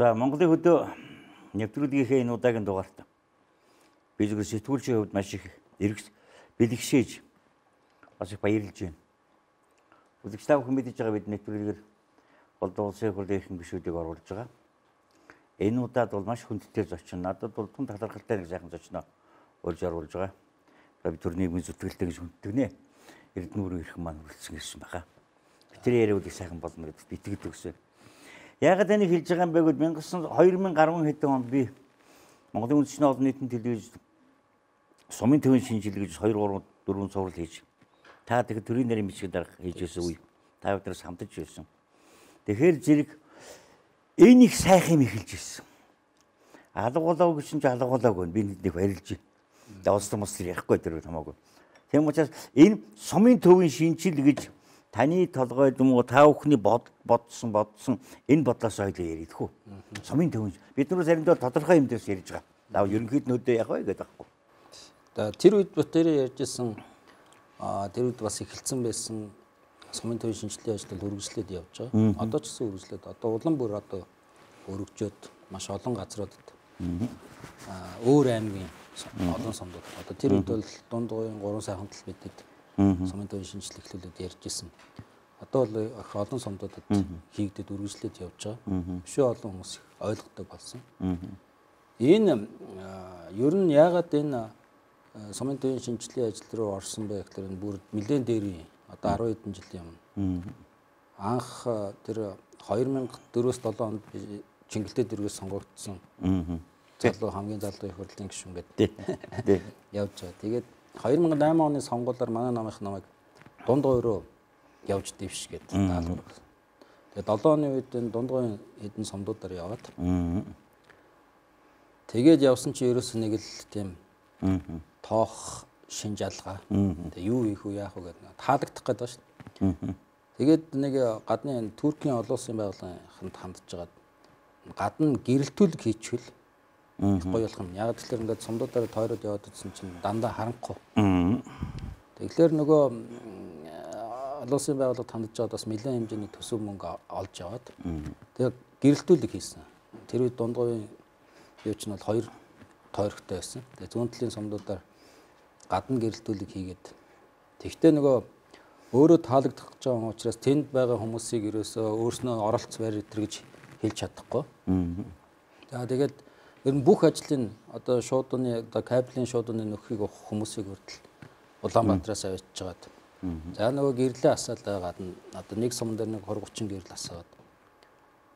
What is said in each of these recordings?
За Монголын хөдөө нэвтрүүлгийнхээ энэ удаагийн дугаарт зөвхөн сэтгүүлчийн хувьд маш их эргэс бэлгшээж бас их баярлж байна. Үзэгчдаа бүхэн мэдэж байгаа бид нэвтрүүлгээр Болдон улсын хурлын эрхэм гишүүдийг оруулж байгаа. Энэ удаад бол маш хүндтэй зочин. Надад бол тун талархалтай нэг сайхан зочноо урьж оруулж байгаа. Би төрний нийгмийн зүтгэлтэй гэж хүндэгнэ. Эрдэнэ өргөн эрхэм маань хүрэлцэн ирсэн байгаа. Тэр яриа үгүй сайхан болно гэдэгт итгэдэг гэсэн. Яагаад энийг хэлж байгаа юм бэ гэвэл 2010 хэдэн онд би Монголын үндэсний олон нийтийн телевиз сумын төвийн шинжил гэж 2 3 4 цуврал хийж та тэгэхээр төрийн нарийн бичиг дарах хийж байсан үе та бүднээс хамтаж байсан. Тэгэхээр зэрэг энэ их сайхан юм эхэлж ирсэн. Алга болоо гэж чинь алга болоог байна. Би нэг барилж байна. Давсан мос ярихгүй тэр хамаагүй. Тийм учраас энэ сумын төвийн шинжил гэж таны толгой юм уу та бүхний бод бодсон бодсон энэ бодлоос ойлоо ярих хүү. Сумын төвөн бид нар заримдаа тодорхой юм дээрс ярьж байгаа. Наа ерөнхийд нөдөө яг бай гэдэг байхгүй. Тэр үед бот тэр ярьжсэн тэр үед бас эхэлсэн байсан сумын төвийн шинжилгээ ажлыг үргэлжлээд явж байгаа. Одоо ч гэсэн үргэлжлээд одоо улам бүр одоо өргөжөөд маш олон газруудад өөр аймгийн олон сумдууд одоо тэр үед бол дунд гуйн 3 сайхан тал бидэд сумын шинжилгээ эхлүүлээд ярьж исэн. Одоо бол их олон сумдуудад хийгдэд үргэлжлээд явж байгаа. Бишээ олон хүмүүс ойлгодог болсон. Энэ ер нь яагаад энэ сумын төвийн шинжилгээ ажил руу орсон бэ гэхээр энэ бүр нэлээд дээрийн одоо 10 хэдэн жилийн өмнө анх тэр 2004-өөс 7 онд Чингэлтэй дэргээс сонгогдсон. Залуу хамгийн залуу их хурлын гишүүн гэдэг. Явж байгаа. Тэгээд 2008 оны сонгуулиар манай намынх намайг дунд гойроо явж дэвш гэдэг даалгавар. Тэгээд 7 оны үед энэ дунд гойн хэдэн сомдуудаар яваад. Тэгээд явсан чи ерөөс нэг л тийм тоох шин жалгаа. Тэгээ юу хийх вэ яах вэ гэдэг таалагдах гээд байна шүү. Тэгээд нэг гадны Туркийн олон улсын байгууллаганд хандж жагаад гадна гэрэлтүүлэг хийчихвэл гоё болох юм. Яг тэгэхээр ингээд сумдуудаар тойроод яваад үзсэн чинь дандаа харанхгүй. Тэгэхээр нөгөө олон улсын байгууллага хандж байгаад бас нэлээд хэмжээний төсөв мөнгө олж яваад тэгээд гэрэлтүүлэг хийсэн. Тэр үед дундгойн юу ч нь бол хоёр тойрогтой байсан. Тэгээд зүүн талын сумдуудаар гадна гэрэлтүүлэг хийгээд тэгтээ нөгөө өөрөө таалагдах гэж байгаа учраас тэнд байгаа хүмүүсийг ерөөсөө өөрснөө оролцох байр өдр гэж хэлж чадахгүй. За тэгээд ер нь бүх ажлын одоо шуудны одоо кабелийн шуудны нөхрийг авах хүмүүсийг хүртэл Улаанбаатараас авчиж жагаад. За нөгөө гэрлээ асаалаа гадна одоо нэг сум дээр нэг 20 30 гэрэл асаад.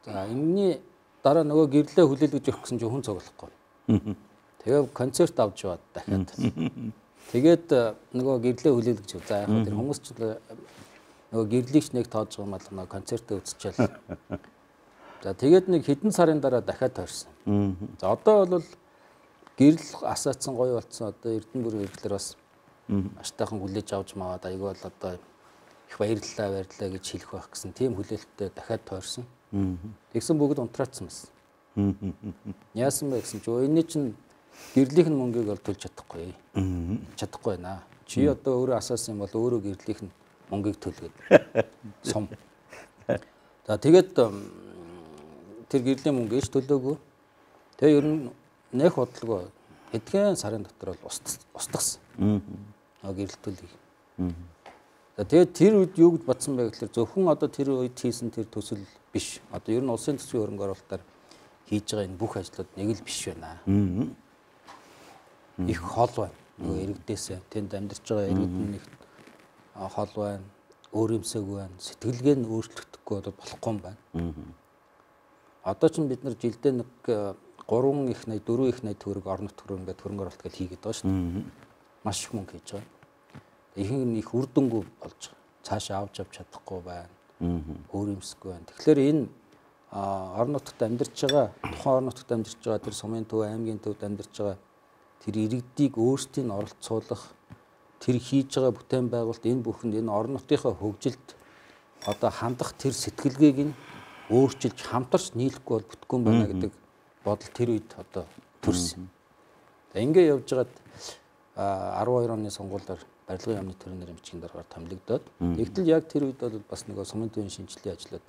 За энэний дараа нөгөө гэрлээ хүлээлгэж өгөх гэсэн чинь хүн цуглахгүй. Тэгээ концерт авч яваад дахиад. Тэгээд нөгөө гэрлээ хүлээлгэж за яг тэр хүмүүс ч нөгөө гэрлийг нэг тоож байгаа юм нөгөө концертээ үзчихэл. За тэгээд нэг хэдэн сарын дараа дахиад тойрсон. За одоо бол гэрэл асаацсан гоё болцсон. Одоо Эрдэнэ бүрийн хэрэглэр бас маш тайхан хүлээж авч маваад айгүй бол одоо их баярлалаа баярлалаа гэж хэлэх байх гэсэн тийм хүлээлттэй дахиад тойрсон. Тэгсэн бүгд унтраацсан байсан. Яасан бэ гэсэн чи энэ чинь гэрлийнх нь мөнгийг бол төлж чадахгүй. Чадахгүй байна. Чи одоо өөрөө асаасан юм бол өөрөө гэрлийнх нь мөнгийг төлгээд сум. За тэгээд тэр гэрлийн мөнгө ээж төлөөгүй. Тэгээ ер нь нэх бодлого хэдхэн сарын дотор бол устгасан. Аа гэрэлтүүлийг. За тэгээд тэр үед юу гэж бодсон бэ гэхээр зөвхөн одоо тэр үед хийсэн тэр төсөл биш. Одоо ер нь улсын төсвийн хөрөнгө оруулалтаар хийж байгаа энэ бүх ажлууд нэг л биш байна. Их хол байна. Нөгөө иргэдээсээ тэнд амьдарч байгаа иргэдэн нэг хол байна. Өөр юмсэг байна. Сэтгэлгээ нь өөрчлөгдөхгүй болохгүй юм байна. Одоо ч бид нар жилдээ нэг 3 их 80 4 их 80 төгрөг орон нутгаар ингээд хөрөнгө оруулалт гэж хийгээд байгаа шүү дээ. Маш их мөнгө хийж байгаа. Ихэнх нь их үр дүнгүй болж байгаа. Цаашаа авч авч чадахгүй байна. Өөр юмсгүй байна. Тэгэхээр энэ орон нутагт амьдарч байгаа тухайн орон нутагт амьдарч байгаа тэр сумын төв аймгийн төвд амьдарч байгаа тэр иргэдийг өөрсдийн оролцуулах тэр хийж байгаа бүтээн байгуулалт энэ бүхэнд энэ орон нутгийнхаа хөгжилд одоо хандах тэр сэтгэлгээг нь өөрчилж хамтарч нийлэхгүй бол бүтггүй байна гэдэг бодол тэр үед одоо төрсөн. За ингээ явж байгаад 12 оны сонгуулиар барилгын яамны төрийн нэрийн бичгийн дараагаар томилогдоод тэгтэл яг тэр үед бол бас нөгөө сумын төвийн шинжилгээ ажлууд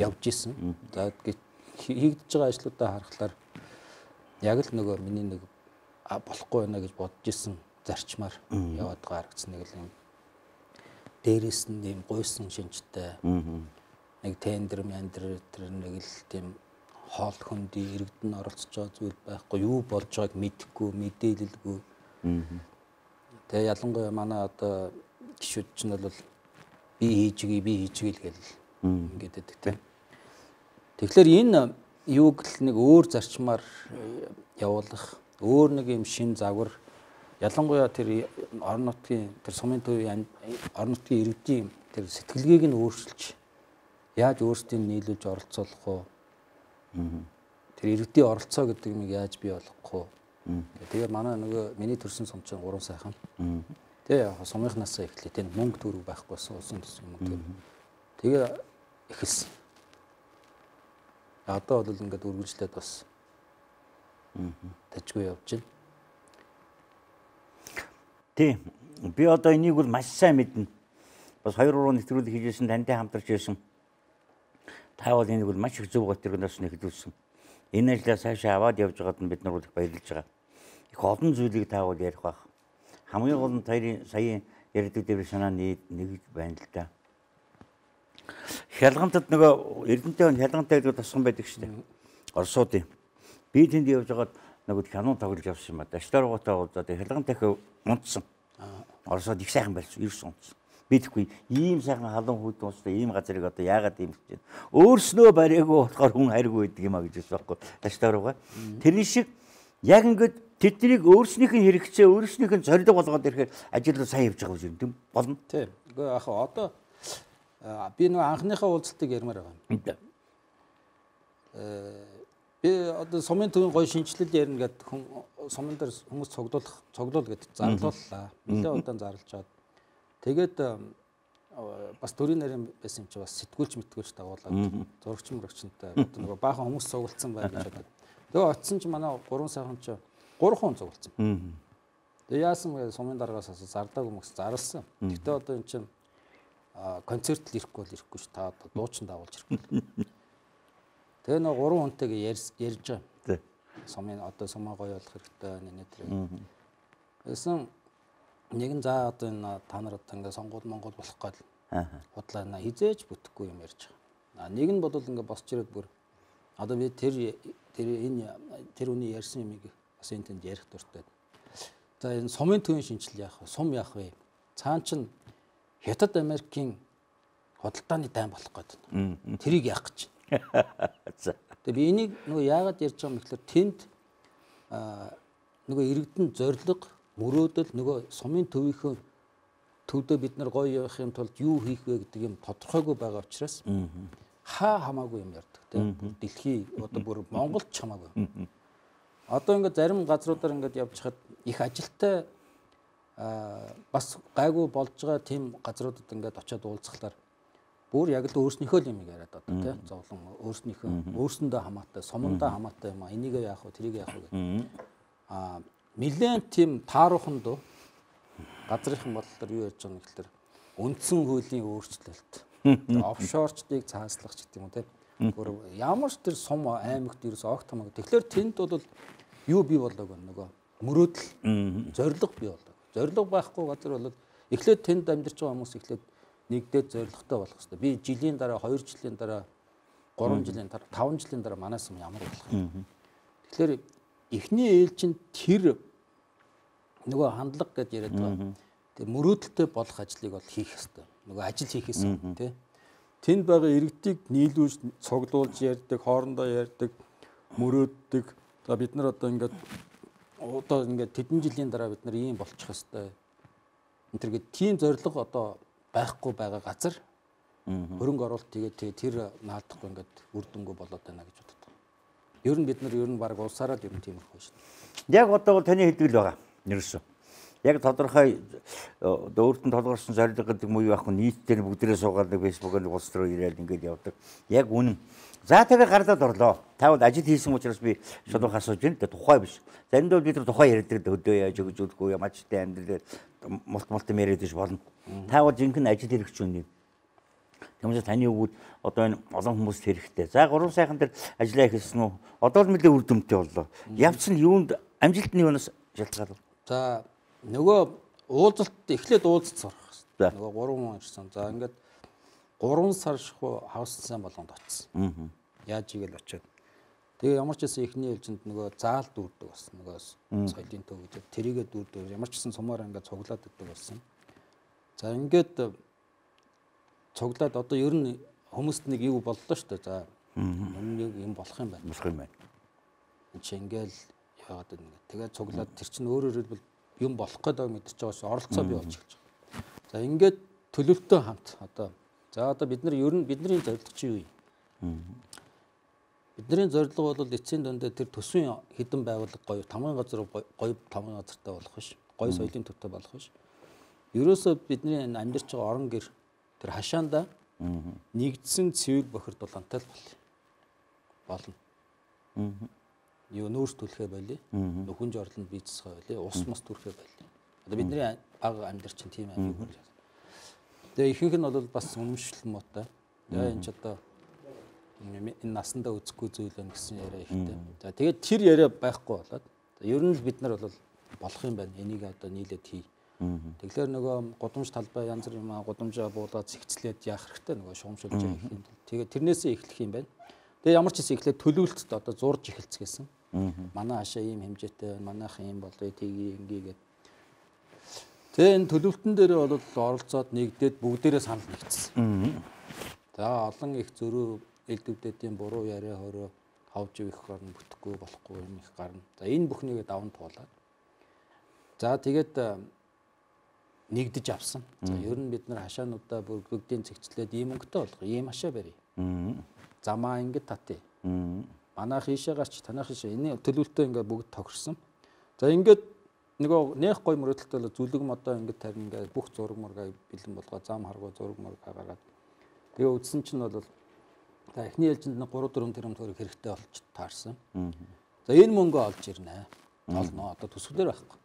явж исэн. За хийгдэж байгаа ажлуудаа харахаар яг л нөгөө миний нэг болохгүй байна гэж бодож исэн зарчмаар яваад байгаа харагдсан нэг л юм. Дээрээс нь юм гуйсан шинжтэй нэг тендер мендер тэр нэг л тийм хоол хөндөй иргэдэн оролцож байгаа зүйл байхгүй. Юу болж байгааг мэдэхгүй мэдээлэлгүй. Тэгээ ялангуяа манай одоо гişүүд чинь бол би хийжгүй би хийжгүй л гэл ингээд байдаг тийм тэгэхээр энэ юуг л нэг өөр зарчмаар явуулах өөр нэг юм шин загвар. Ялангуяа тэр орон нутгийн тэр сумын төвийн орон нутгийн иргэдийн тэр сэтгэлгээг нь өөрчилж яаж өөрсдийн нийлүүлж оролцоолох уу? Тэр иргэдийн оролцоо гэдэг юм яаж бий болгох уу? Тэгээ манай нөгөө миний төрсэн сумчин гурван сайхан. Тэгээ яг сумынхнаасаа эхлэе. Тэнд мөнгө төрөв байхгүйсэн усан төс юм тэр. Тэгээ эхэлсэн. Одоо бол ингээд үргэлжлээд бас. Тэжгүй явж байна. Тий. Би одоо энийг бол маш сайн мэднэ. Бас 2 3 нэвтрүүлэг хийжсэн тантай хамтарч байсан. Та бол энийг бол маш их зөв готрогноос нэхлүүлсэн. Энэ ажлаа цаашаа аваад явж байгаад нь бид нар их баярлж байгаа. Их олон зүйлийг та бол ярих байх. Хамгийн гол нь таярын саяын ярьдаг дээр санаа нэг байна л да. Хялгантад нөгөө Эрдэнэтэй хялгантай гэдэг тасган байдаг шүү дээ. Оросуудын. Би тэнд явж байгаад нөгөө хянуу тоглож явсан юм ба. Даштаргуутай уулзаад хялгантай унтсан. Оросод их сайхан барьсан, ерс унтсан. Би тэгэхгүй ийм сайхан халуун хүүд уустай ийм газрыг одоо яагаад ийм гэж байна. Өөрснөө бариагүй болохоор хүн хайргүй байдаг юм а гэж хэлсэн байхгүй. Таштаарууга. Тэрний шиг яг ингээд тэднийг өөрснийх нь хэрэгцээ, өөрснийх нь зорилго болгоод ирэхээр ажил сайн явж байгаа юм тийм болно. Тийм. Үгүй яг одоо би нөгөө анхныхаа уулзалтыг ярмаар байгаа юм. Э би одоо сумын төвийн гой шинжилэл ярина гэд хүн сумын дээр хүмүүс цогдуулах цогдуул гэдэг зарлууллаа. Нэлээд удаан зарлж чад. Тэгээд бас төрийн нарийн байсан юм чи бас сэтгүүлч мэтгүүлч дагуулаад зурагч мөрөгчөнтэй одоо нөгөө баахан хүмүүс цугулсан байна гэж бодоод. Тэгээ очисон чи манай гурван сайхан чи 3 хүн цугулсан. Тэгээ яасан бэ сумын дараагаас зардаг хүмүүс зарлсан. Гэтэ одоо эн чин концерт л ирэхгүй бол ирэхгүй ш та одоо дуучин дагуулж ирэхгүй. Тэгээ нэг гурван хүнтэйгээ ярьж байгаа. Сумын одоо сумаа гоё болох хэрэгтэй нэ тэр. Гэсэн нэг нь за одоо энэ та нар одоо ингээ сонгуул монгол болох гол худлаа на хизээж бүтэхгүй юм ярьж байгаа. Нэг нь бодвол ингээ босч ирээд бүр одоо би тэр тэр энэ тэр үний ярьсан юмыг бас энэ тэнд ярих дуртай. За энэ сумын төвийн шинжил яах вэ? Сум яах вэ? Цаан чин Хятад Америкийн худалдааны дайн болох гэдэг. Тэрийг яах гэж. Тэгээ би энийг нөгөө яагаад ярьж байгаа юм гэхээр тэнд нөгөө иргэдэн зориг мөрөөдөл нөгөө сумын төвийнхөө төвдөө бид нар гоё явахын тулд юу хийх вэ гэдэг юм тодорхойгүй байгаа учраас хаа хамаагүй юм ярьдаг тийм дэлхий одоо бүр Монголд ч хамаагүй. Одоо ингээд зарим газруудаар ингээд явж хахад их ажилтай бас гайгүй болж байгаа тийм газруудад ингээд очиод уулзахлаар бүр яг л өөрснийхөө юм яриад одоо тийм зовлон өөрснийхөө өөрсөндөө хамаатай сумандаа хамаатай юм а энийг яах вэ тэрийг яах вэ? Гэх а нэлээд тийм тааруухан дөө газрынхан бодлоор юу ярьж байгаа юм гэхээр үндсэн хуулийн өөрчлөлт. Офшорчдыг цааслах ч гэдэг юм тийм бүр ямар ч тэр сум аймагт ерөөс огт хамаагүй тэгэхээр тэнд бол юу бий болоог нөгөө мөрөөдөл зориг бий болоо зориг байхгүй газар бол эхлээд тэнд амьдарч байгаа хүмүүс эхлээд нэгдээд зоригтой болох хэрэгтэй. Би жилийн дараа 2 жилийн дараа 3 жилийн дараа 5 жилийн дараа манаас юм ямар болох юм. Тэгэхээр эхний ээлжинд тэр нөгөө хандлага гэж яриад байгаа. Тэр мөрөөдөлтэй болох ажлыг бол хийх хэрэгтэй. Нөгөө ажил хийхээс тий. Тэнд байгаа иргэдийг нийлүүлж цуглуулж ярьдаг, хоорондоо ярьдаг, мөрөөддөг. За бид нар одоо ингээд одоо ингээд тэдэн жилийн дараа бид нар ийм болчих хэвээр. энэ төр гээд тийм зориг одоо байхгүй байгаа газар хөрөнгө оруулалт тэгээд тэр наалдахгүй ингээд үр дүнгүй болоод байна гэж боддог. Ер нь бид нар ер нь баг улсаараа ер нь тиймэрхүү шүү дээ. Яг одоо бол таны хэлдэг л байгаа. Нэрсэн. Яг тодорхой өөртөө толгорсон зорилго гэдэг муу юу ахгүй нийтдээ бүгдээрээ суугаад фэйсбүүкээр улс руу ирээд ингээд явдаг. Яг үнэн. За тэгээ гарлаад орлоо. Та бол ажил хийсэн учраас би шалгах асууж байна. Тухай биш. Заримдаа бид нар тухай ярьдаг өдөө яаж өгж үлдгүй юм ачтай амьдрал мулт мулт яриад иж болно. Та бол жинхэнэ ажил хэрэгч үнэ. Тэгмээс таны өгөөд одоо энэ олон хүмүүст хэрэгтэй. За гурван сайхан дээр ажиллаа хийсэн үү? Одоо л нэлээ үр дүнтэй боллоо. Явц нь юунд амжилтны юунаас шалтгаалав? За нөгөө уулзалт эхлээд уулзалт сурах хэрэгтэй. Нөгөө 3 хүн ирсэн. За ингээд 3 сар шахуу хавс сайн болгонд очсон. Аа. Яаж игээл очиод. Тэгээ ямар ч гэсэн эхний ээлжинд нөгөө заал дүүрдэг болсон. Нөгөө соёлын төв гэж тэрийгэ дүүрдэг. Ямар ч гэсэн сумаар ингээд цуглаад өгдөг болсон. За ингээд цуглаад одоо ер нь хүмүүст нэг юу боллоо шүү дээ. За өмнө нэг юм болох юм байна. Мусах юм байна. чи ингээл яваад байна. Тэгээд цуглаад тэр чинь өөрөөр хэлбэл юм болох гэдэг мэдчихэж байгаа ш оролцоо бий болж эхэлж байгаа. За ингээд төлөвлөлтөө хамт одоо за одоо бид нар ер нь бидний зорилго чи юу юм? Бидний зорилго бол эцсийн дүндээ тэр төсвийн хідэн байгууллага гоё тамгын газар гоё тамгын газартай болох биш. Гоё соёлын төвтэй болох биш. Ерөөсөө бидний энэ амьдарч байгаа орон гэр тэр хашаанда нэгдсэн цэвэг бохирдуулантай л бол болно. Юу нөөц түлхэ байли. Нөхөн жорлонд бийцсгээ байли. Ус мус түрхэ байли. Одоо бидний баг амьдар чинь тийм аймаг хүн. Тэгээ ихэнх нь бол бас үнэмшил муутай. Тэгээ энэ ч одоо энэ насандаа үзэхгүй зүйл байна гэсэн яриа ихтэй. За тэгээд тэр яриа байхгүй болоод ер нь л бид нар бол болох юм байна. Энийг одоо нийлээд хий. Тэгэхээр нөгөө гудамж талбай янз бүр юм аа гудамжаа буулаад зэгцлээд яах хэрэгтэй нөгөө шугамшуулж яах юм. Тэгээд тэрнээсээ эхлэх юм байна. Тэгээ ямар ч хэсэг эхлээд төлөвлөлтөд одоо зурж эхэлцгээсэн. Манай хашаа ийм хэмжээтэй, манайх ийм болоё, тгий ингээ гээд. Тэгээ энэ төлөвлөлтөн дээр бол оролцоод нэгдээд бүгдээрээ санал нэгдсэн. За олон их зөрүү элдвдэдийн буруу яриа хороо ховж их гарна бүтэхгүй болохгүй юм их гарна. За энэ бүхнийг даван туулаад. За тэгээд нэгдэж авсан. За ер нь бид нар хашаануудаа бүгдийн зэгцлээд ийм өнгөтэй болгоо. Ийм хашаа барья. Замаа ингэж татъя. Манайх ийшээ гарч танайх ийшээ энэ төлөвлөлтөө ингээд бүгд тохирсон. За ингээд нөгөө нэх гой мөрөдөлтөй л зүлэг модоо ингээд тарин ингээд бүх зураг мургаа бэлэн болгоо зам харгуу зураг мургаа гаргаад тэгээ үдсэн чинь бол за эхний ээлжинд нэг 3 4 тэрбум төгрөг хэрэгтэй болж таарсан. За энэ мөнгөө олж ирнэ. Олно. Одоо төсвөлөр байхгүй.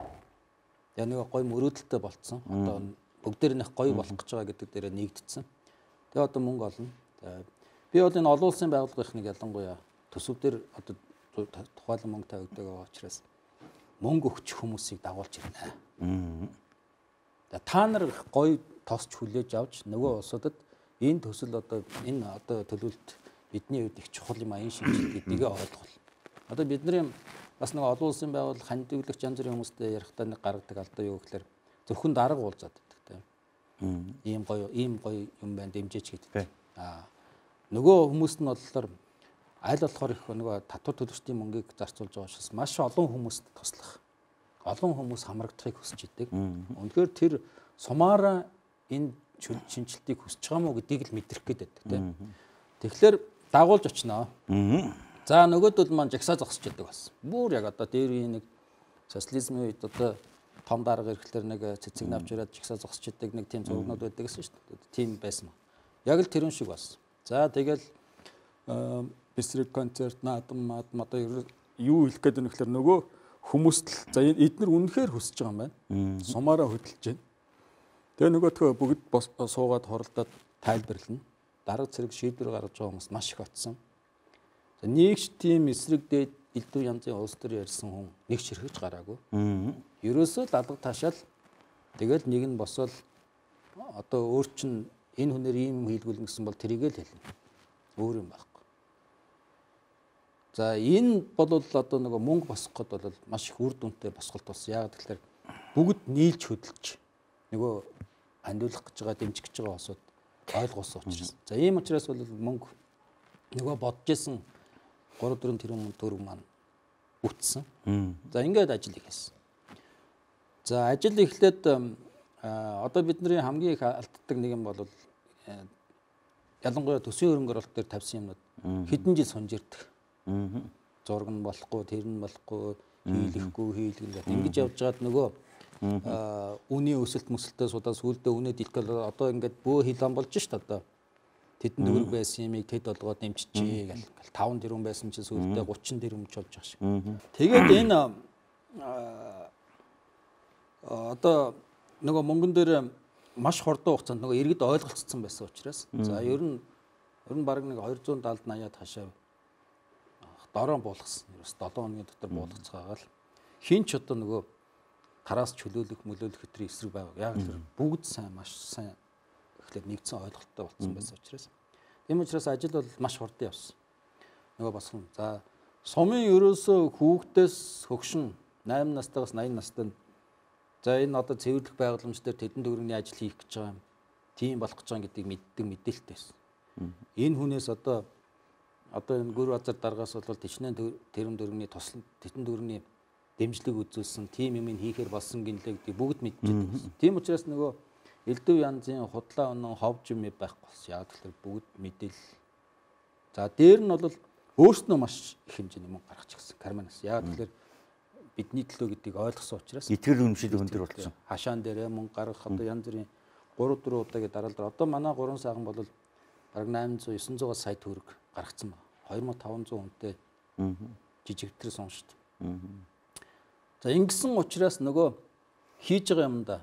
Тэгээ нэг гой мөрөөдөлтөй болцсон. Одоо бүгдээр нэх гоё болох гэж байгаа гэдэг дээр нэгдсэн. Тэгээ одоо мөнгө олно. Би бол энэ олон улсын байгууллагын ялангуяа төсөвдөр одоо тухайлан мөнгө тавигдаг байгаа учраас мөнгө өгч хүмүүсийг дагуулж ирнэ. За та нар гоё тосч хүлээж авч нөгөө улсуудад энэ төсөл одоо энэ одоо төлөвлөлт бидний хувьд их чухал юм а энэ шинжил гэдгийг ойлгол. Одоо бидний бас нэг олон улсын байгууллага хандивлагч янз бүрийн хүмүүстэй ярихдаа нэг гаргадаг алдаа юу гэхээр зөвхөн дарга уулзаад байдаг тийм. Ийм гоё ийм гоё юм байна дэмжиж гэдэг. Аа нөгөө хүмүүст нь болохоор аль болохоор их нөгөө татвар төлөгчдийн мөнгийг зарцуулж байгаа учраас маш олон хүмүүст туслах. Олон хүмүүс хамрагдахыг хүсэж идэг. Үнэхээр тэр сумаараа энэ шинжилтийг хүсэж байгаа мó гэдгийг л мэдрэх гээд байдаг тийм. Тэгэхээр дагуулж очноо. За нөгөөдөл маань жагсаа зогсож идэг бас. Бүр яг одоо дээрийн нэг социализмын үед одоо том дарга ирэхлээр нэг цэцэг навч ирээд жагсаа зогсож идэг нэг тийм зургнууд байдаг гэсэн шүү дээ. Тийм байсан. Яг л тэрэн шиг бас. За тэгэл бисрэг концерт наадам маадам одоо юу хэлэх гээд гэхээр нөгөө хүмүүст л за эдгээр үнэхээр хүсэж байгаа юм байна. Сумаараа хөдөлж байна. Тэгээ нөгөөдхөө бүгд суугаад хоролдоод тайлбарлана. Дарга зэрэг шийдвэр гаргаж байгаа хүмүүс маш их очсон. За нэгч тийм эсрэг дээд элдв янзын улс төр ярьсан хүн нэг ширхэж гараагүй. Ерөөсөө л алга таашаал тэгэл нэг нь босвол одоо өөр чин энэ хүнээр ийм хийлгүүлнэ гэсэн бол тэрийг л хэлнэ. Өөр юм байхгүй. За энэ бол одоо нөгөө мөнгө босгоход бол маш их үр дүнтэй босголт болсон. Яг тэгэхээр бүгд нийлж хөдөлж нөгөө хандуулах гэж байгаа дэмжих гэж байгаа осууд ойлгуулсан учраас. За ийм учраас бол мөнгө нөгөө бодож исэн 3 4 тэрбум төгрөг маань үтсэн. За ингээд ажил хийсэн. За ажил эхлээд одоо бидний хамгийн их алддаг нэг юм бол ялангуяа төсвийн хөрөнгө оруулалт дээр тавьсан юмнууд хэдэн жил сунж ирдэг. Зураг нь болохгүй, тэр нь болохгүй, хийлэхгүй, хийлгэн. Ингэж явж байгаад нөгөө үний өсөлт мөсөлтөө судаа сүулдэ үнэ дэлгэл одоо ингээд бөө хилэн болж шít одоо тэдэн төгрөг байсан юмыг тэд болгоод нэмчихье гэл. 5 тэрбум байсан чинь сүулдэ 30 тэрбум ч болж байгаа шиг. Тэгээд энэ одоо нөгөө мөнгөн дээр маш хурдан хугацаанд нөгөө иргэд ойлголцсон байсан учраас за ер нь ер нь баг нэг 270 80-аад хашаа дороо буулгасан. Ерөөс 7 хоногийн дотор буулгацгаагаал хин ч одоо нөгөө тараас чөлөөлөх мөлөөлөх хэтрийн эсрэг байв. Яг л бүгд сайн маш сайн эхлээд нэгдсэн ойлголттой болсон байсан учраас тийм учраас ажил бол маш хурдан явсан. Нөгөө босгон. За сумын ерөөсөө хүүхдээс хөгшин 8 настайгаас 80 настай за энэ одоо цэвэрлэх байгууламж дээр тэдэн төгрөгийн ажил хийх гэж байгаа юм. Тийм болох гэж байгаа гэдгийг мэддэг мэдээлэлтэй байсан. Энэ хүнээс одоо одоо энэ гүр базар даргаас бол тичнээн тэрэн дөрөвний тусал тэтэн дөрөвний дэмжлэг үзүүлсэн, тим юм хийхээр болсон гинлээ гэдгийг бүгд мэдчихэв. Тийм учраас нөгөө элдв янзын худлаа өнөн ховж юм байхгүй болсон. Яг тэгэхээр бүгд мэдээл. За дээр нь бол өөрснөө маш их хэмжээний мөнгө гаргаж ирсэн Карманаас. Яг тэгэхээр бидний төлөө гэдгийг ойлгосон учраас итгэл үнэмшил өндөр болсон. Хашаан дээрээ мөнгө гаргах одоо янз бүрийн 3 4 удаагийн дараалал. Одоо манай 3 сaaхан бол бараг 800 900 сая төгрөг гаргацсан байна. 2500 хүнтэй жижигтрээс уншд. За ингэсэн учраас нөгөө хийж байгаа юмда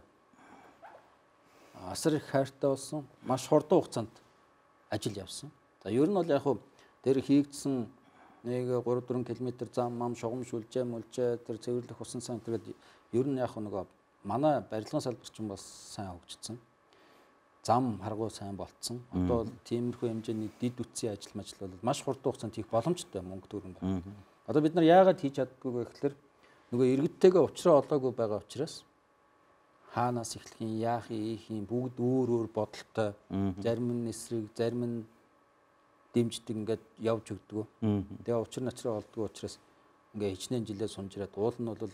асар их хайртай болсон. Маш хурдан хугацаанд ажил явсан. За ер нь бол яг хуу тэр хийгдсэн нэг 3 4 км зам мам шугам шүлжээ мүлжээ тэр цэвэрлэх усан сан тэгээд ер нь яг нөгөө манай барилгын салбар ч бас сайн хөгжсөн. Зам харгуу сайн болцсон. Одоо тиймэрхүү хэмжээний дид үтсийн ажил мажил бол маш хурдан хугацаанд хийх боломжтой мөнгө төгрөг байна. Одоо бид нар яагаад хийж чаддгүй вэ гэхээр нөгөө иргэдтэйгээ уулзраа олоогүй байгаа учраас хаанаас эхлэх юм, яах юм, ийх юм бүгд өөр өөр бодолтой. Зарим нь эсрэг, зарим нь дэмждэг ингээд явж өгдөг. Тэгээ учир начраа олдгоо учраас ингээ хичнээн жилээ сунж ирээд уул нь бол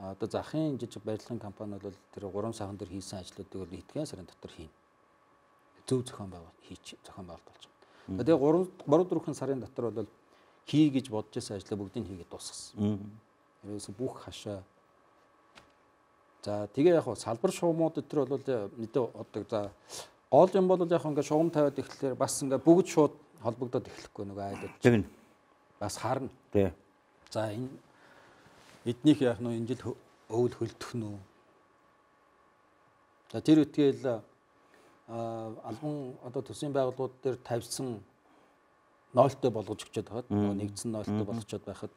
одоо захын жижиг барилгын компани бол тэр 3 сахан дээр хийсэн ажлуудыг бол эдгээр сарын дотор хийн. Зөв зохион байгуул хийч зохион байгуулалт болж байна. Тэгээ 3 3 4 сарын дотор бол хий гэж бодож байсан ажлаа бүгдийг хийгээд дуусгасан. Ерөөсө бүх хашаа. За тэгээ яг салбар шугамууд өтер бол мэдээ одоо за гол юм бол яг ингээд шугам тавиад ихлээр бас ингээд бүгд шууд холбогдоод эхлэхгүй нөгөө айлууд. Тэгнь. Бас харна. Тий. За энэ эднийх яг нөө энэ жил өвөл хөлдөх нүү. За тэр үтгэл албан одоо төсвийн байгууллагууд дээр тавьсан ноолтой болгож өгчөд нөгөө нэгдсэн ноолтой болгочод байхад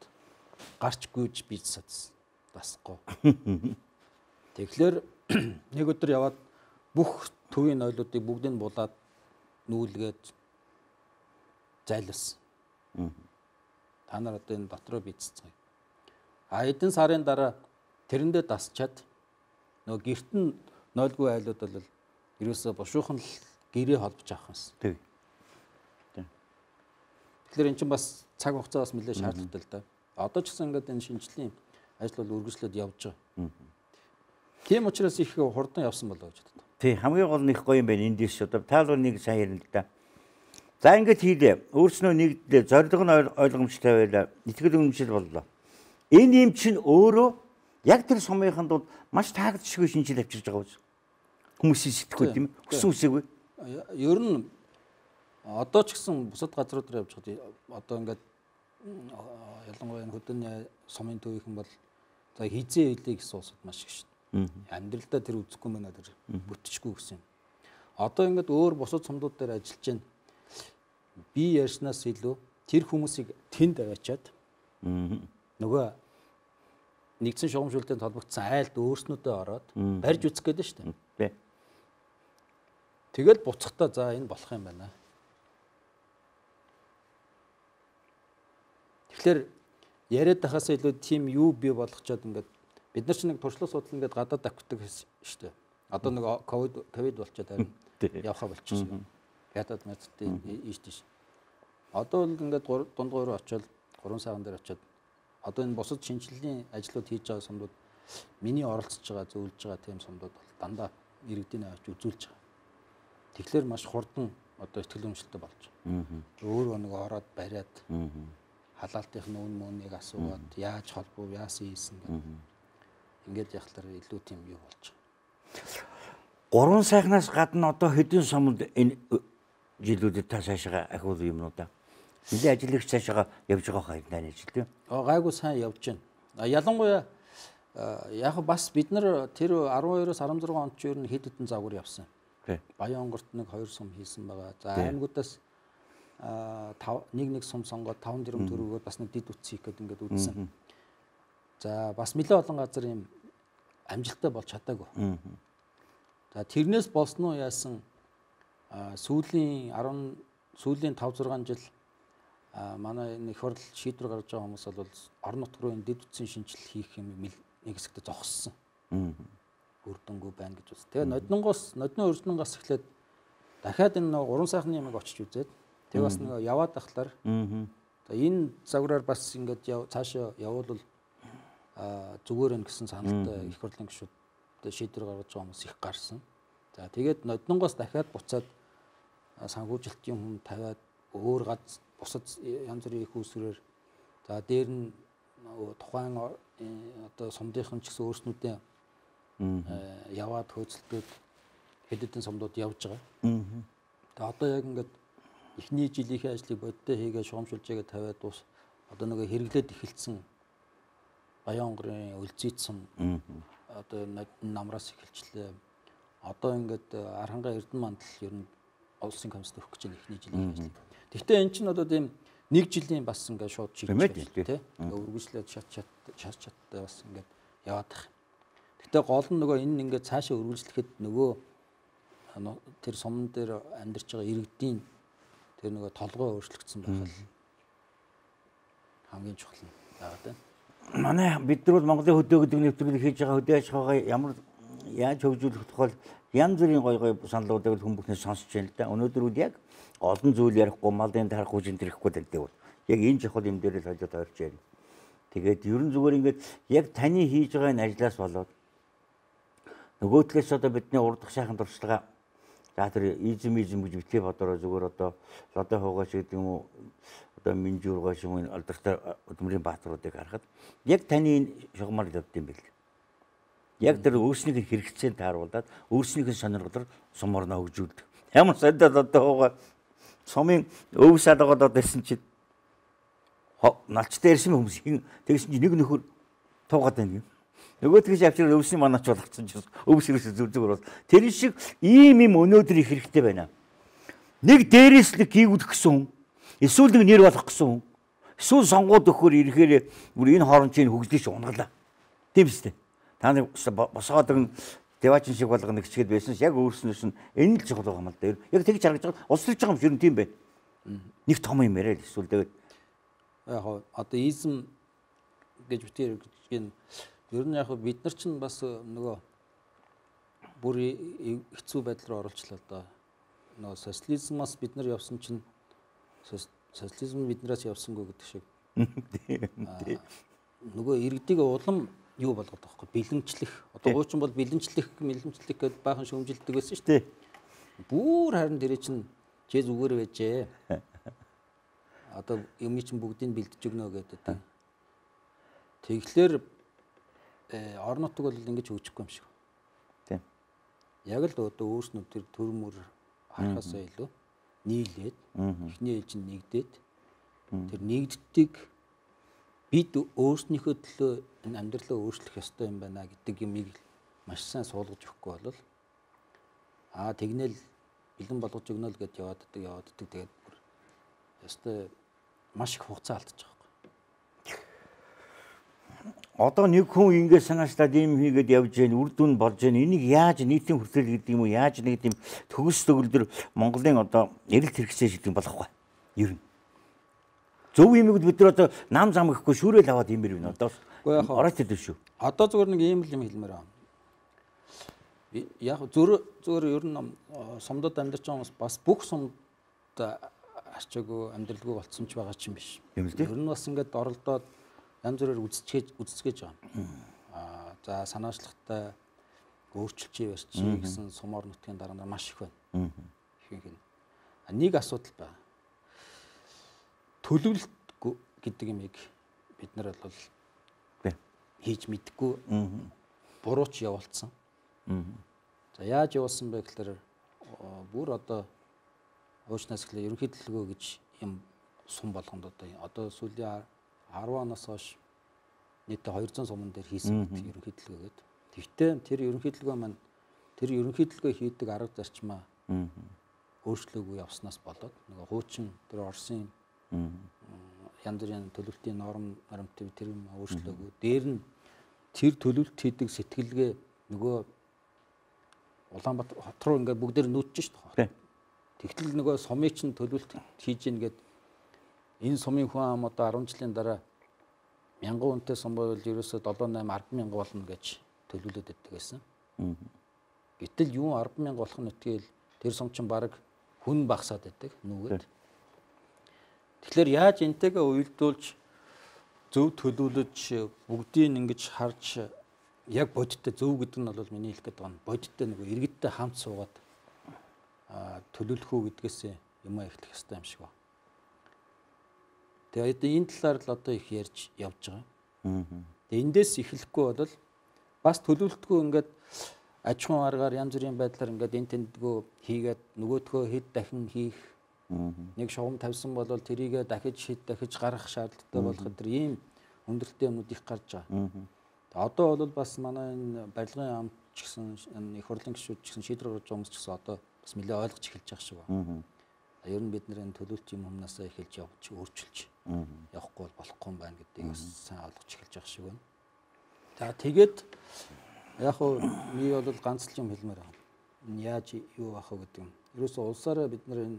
гарч гүйж бийж дасахгүй. Тэгэхээр нэг өдөр яваад бүх төвийн нойлуудыг бүгдийг булаад нүүлгээд зайлсан. Та нар одоо энэ дотроо бийцсэн. А эдэн сарын дараа тэрэндээ дасчаад нөгөө герт нь нойлгүй айлууд бол ерөөсө бушуухан л гэрээ холбож авах юмсан. Тэг. Тэгэхээр эн чинь бас цаг хугацаа бас нэлээд шаардлагатай л да. Одоо ч гэсэн ингээд энэ шинжиллийн ажил бол үргэлжлээд явж байгаа. Тийм учраас их хурдан явсан болоо гэж боддог. Тий, хамгийн гол нь их гоё юм байна энэ дэс одоо таалуу нэг сайн ярина л да. За ингээд хийлээ. Өөрснөө нэгдлээ. Зорилго нь ойлгомжтой байлаа. Итгэл үнэмшил боллоо. Энэ юм чинь өөрөө яг тэр сумынханд бол маш таагдчихгүй шинжил авчирж байгаа биз. Хүмүүсийн сэтгэхгүй тийм ээ. Хүссэн үсээгүй. Ер нь одоо ч гэсэн бусад газрууд дээр явж байгаа. Одоо ингээд ялангуяа хөдөөний сумын төвийнхэн бол за хизээ хэлээ гэсэн улсууд маш их дээ. Амьдралдаа тэр үзэхгүй мэнэ тэр бүтчихгүй гэсэн. Одоо ингээд өөр бусад сумдууд дээр ажиллаж байна. Би ярьснаас илүү тэр хүмүүсийг тэнд аваачаад нөгөө нэгдсэн шугамшуултанд холбогдсон айлд өөрснөөдөө ороод барьж үзэх гээд шүү дээ. Тэгэл буцахтаа за энэ болох юм байна. Тэгэхээр яриад байхаас илүү тийм юу бий болгочоод ингээд бид нар ч нэг туршлага судал ингээд гадаад авчихдаг шүү дээ. Одоо нэг ковид ковид болчиход харин явхаа болчихсон. Ядад мэдтээ ийш тийш. Одоо л ингээд дунд гойроо очиод 3 сарын дээр очиод одоо энэ бусад шинжилгээний ажлууд хийж байгаа сумдууд миний оролцож байгаа зөвлөж байгаа тийм сумдууд бол дандаа иргэдийн авч үзүүлж байгаа. Тэгэхээр маш хурдан одоо ихтгэл өмчлөлтөй болж байгаа. Өөр нэг ороод бариад халаалтынх нь үн мөнийг асууад яаж холбов яасан хийсэн гэдэг. Ингээд яхахлаар илүү тийм юу болж байгаа. Гурван сайхнаас гадна одоо хэдэн сумд энэ жилүүдэд та цаашаа ахиул юмнуудаа нэлээ ажиллагч цаашаа явж байгаа хаа энэ ажил тийм. Аа гайгүй сайн явж байна. Ялангуяа яг бас бид нар тэр 12-оос 16 онд ч ер нь хэд хэдэн загвар явсан. Баянгорт нэг хоёр сум хийсэн байгаа. За аймагуудаас а нэг нэг сум сонгоод 5 тэрбум төгрөгөөр бас нэг дид үтс хийх гэдэг ингээд үзсэн. За бас нэлээд олон газар юм амжилттай болж чадаагүй. За тэрнээс болсон уу яасан сүүлийн 10 сүүлийн 5 6 жил манай нэг хурл шийдвэр гаргаж байгаа хүмүүс бол орон нутг руу энэ дэд үтсийн шинжилэл хийх юм нэг хэсэгт зогссон. Үрдэнгүй байна гэж үз. Тэгээ ноднонгоос нодны өрснөнгоос эхлээд дахиад энэ нэг уран сайхны юмыг очиж үзээд тэгээ бас нэг яваад тахлаар за энэ загвараар бас ингээд цаашаа явуулвал зүгээр нь гэсэн саналтай их хурлын гишүүд шийдвэр гаргаж байгаа хүмүүс их гарсан. За тэгээд ноднонгоос дахиад буцаад санхүүжилтийн хүм тавиад өөр гац бусад янз бүрийн их усрээр за дээр нь тухайн одоо сумдынхан ч гэсэн өөрснүүдээ яваад хөөцөлтөд хэд хэдэн сумдууд явж байгаа. Тэгээ одоо яг ингээд эхний жилийнхээ ажлыг бодтой хийгээ шугамшуулж яагаад тавиад ус одоо нөгөө хэрэглээд эхэлсэн Баянгарын өлзийцсэн одоо намраас эхэлчлээ. Одоо ингээд арханга эрдэнэ мандал ер нь улсын комиссд өгөх гэж эхний жилийн ажил. Гэхдээ эн чинь одоо тийм нэг жилийн бас ингээд шууд шийдэж тий. Өргөжлөөд шат шат шат шаттай бас ингээд яваад байх. Гэхдээ гол нь нөгөө энэ ингээд цаашаа өргөжлөхэд нөгөө тэр сумн дээр амьдарч байгаа иргэдийн тэр нөгөө толгой өөрчлөгдсөн байх л хамгийн чухал нь байгаа даа манай бид нар бол Монголын хөдөө гэдэг нэвтрүүлэг хийж байгаа хөдөө аж ахуйгаа ямар яаж хөгжүүлэх тухай янз бүрийн гой гой саналуудыг хүн бүхнээс сонсч байна л да. Өнөөдөр үл яг олон зүйл ярихгүй малын тарах хүчин тэрэхгүй гэдэг. Яг энэ чухал юм дээр л хожоод ойрч ярина. Тэгээд ерөн зүгээр ингээд яг таны хийж байгаа энэ ажлаас болоод нөгөөдгөөс одоо бидний урдах сайхан туршлага за тэр изм изм гэж битгий бодороо зүгээр одоо лодо хуугаа шиг гэдэг юм уу одоо Минжуургаа шимэн алдартай өдмөрийн баатруудыг харахад яг таны шугамар л явд юм бэл. Яг тэр өөрснийх хэрэгцээнд тааруулаад өөрснийх нь сонирхлоор суморноо хөгжүүлдэг. Ямар сандад одоо сумын өвс алгаад одоо ирсэн чинь налчтай ирсэн хүмүүс хин тэгсэн чинь нэг нөхөр туугаад байна юм. Нөгөө тэгж авчирал өвсний манач болгоцсон чинь өвс ирсэн зүр зүр бол тэр шиг ийм юм өнөөдөр их хэрэгтэй байна. Нэг дээрээс л гүйгдэх гэсэн хүн Эсвэл нэг нэр болох гэсэн хүн. Эсвэл сонгоод өгөхөр ирэхээр бүр энэ хооронд чинь хөгжлөж унгалаа. Тийм үстэй. Та нар босоод ин девачин шиг болгоно гिचгээд байсан ш яг өөрснөөс нь энэ л чухал байгаа юм л да. Яг тэгж харагдаж байгаа. Услж байгаа юм шиг тийм байна. Нэг том юм яриа л эсвэл тэгээд яг одоо изм гэж битэр гэж ер нь яг бид нар чинь бас нөгөө бүр хэцүү байдал руу оруулчлаа да. Нөгөө социализмаас бид нар явсан чинь социализм биднээс явсангүй гэдэг шиг. Нөгөө иргэдийг улам юу болгоод байгаа байхгүй бэлэнчлэх. Одоо гуучин бол бэлэнчлэх, мэлэнчлэх гэдээ баахан шөмжилдэг байсан шүү дээ. Бүүр харин тэр чинь чи зүгээр байжээ. Одоо юм чинь бүгдийг бэлдэж өгнө гэдэг. Тэгэхээр э, орон нутаг бол ингэж хөгжихгүй юм шиг. Тийм. Яг л одоо өөрснөө тэр төрмөр харахаасаа илүү нийлээд эхний ээлж нь нэгдээд тэр нэгддэг бид өөрснийхөө төлөө энэ амьдралаа өөрчлөх ёстой юм байна гэдэг юмыг маш сайн суулгаж өгөхгүй бол аа тэгнэл бэлэн болгож өгнө л гэд яваад ддаг яваад ддаг тэгээд бүр ёстой маш их хугацаа алдчих одоо нэг хүн ингээд санаачлаад ийм хийгээд явж гэн үр дүн болж гэн энийг яаж нийтийн хүртэл гэдэг юм уу яаж нэг тийм төгс төгөлдөр Монголын одоо эрэлт хэрэгцээ шиг болох вэ? Ер нь. Зөв юмыг бид нар одоо нам зам гэхгүй шүүрэл аваад юм бэр вэ? Одоо орооч дээр шүү. Одоо зүгээр нэг ийм л юм хэлмээр байна. Яг зөөр зөөр ер нь сумдад амьдарч байгаа хүмүүс бас бүх сумд арчаагүй амьдралгүй болцсон ч байгаа ч юм биш. Ер нь бас ингээд оролдоод янз бүрээр үзцгээж үзцгээж байгаа. Аа за санаачлагтай өөрчилчээ барьчих гэсэн сумор нутгийн дараа нар маш их байна. Ихэнх нь. Нэг асуудал байна. Төлөвлөлт гэдэг юмыг бид нар бол хийж мэдгүй бурууч явуулсан. За яаж явуулсан бэ гэхээр бүр одоо уушнаас эхлээ ерөнхий төлөвлөгөө гэж юм сум болгонд одоо одоо сүүлийн 10 оноос хойш нийтдээ 200 суман дээр хийсэн гэдэг ерөнхийдөлгөөгээд. Тэгвэл тэр ерөнхийдөлгөө маань тэр ерөнхийдөлгөө хийдэг арга зарчмаа өөрчлөөгүй явснаас болоод нөгөө хуучин тэр Оросын янз бүрийн төлөвлөлтийн норм нормтив тэр юм өөрчлөөгүй. Дээр нь тэр төлөвлөлт хийдэг сэтгэлгээ нөгөө Улаанбаатар хот руу ингээд бүгдээр нүүтж шít. Тэгтэл нөгөө сумын чинь төлөвлөлт хийж гин гээд энэ сумын хүн ам одоо 10 жилийн дараа 1000 хүнтэй сум байвал ерөөсөө 7 8 10 мянга болно гэж төлөвлөд өгдөг байсан. Гэтэл юу 10 мянга болох нь үтгэл тэр сум чинь баг хүн багсаад байдаг нүгэд. Тэгэхээр яаж энтэйгээ уйлдуулж зөв төлөвлөж бүгдийг ингэж харж яг бодиттой зөв гэдэг нь бол миний хэлэх гэдэг нь бодиттой нэг иргэдтэй хамт суугаад төлөвлөх үү гэдгээсээ юм эхлэх хэрэгтэй юм шиг ба. Тэгээ одоо энэ талаар л одоо их ярьж явж байгаа. Тэгээ эндээс эхлэхгүй бол бас төлөвлөлтгүй ингээд аж ахуйн аргаар янз бүрийн байдлаар ингээд энэ тэндгөө хийгээд нөгөөдгөө хэд дахин хийх нэг шугам тавьсан бол тэрийгэ дахиж хэд дахиж гаргах шаардлагатай болох тэр ийм өндөртэй юмнууд их гарч байгаа. Одоо бол бас манай энэ барилгын амт ч гэсэн их хурлын гишүүд ч гэсэн шийдвэр гаргаж байгаа хүмүүс ч гэсэн одоо бас нэлээд ойлгож эхэлж байгаа шиг байна. Ер нь бид нэр төлөвлөлт юм юмнасаа эхэлж явж өөрчилж явахгүй бол болохгүй юм байна гэдгийг бас сайн ойлгож эхэлж байгаа шиг байна. За тэгээд яг хуу би бол ганц л юм хэлмээр байна. Яаж юу авах вэ гэдэг юм. Ерөөсөө улсаараа бид нар энэ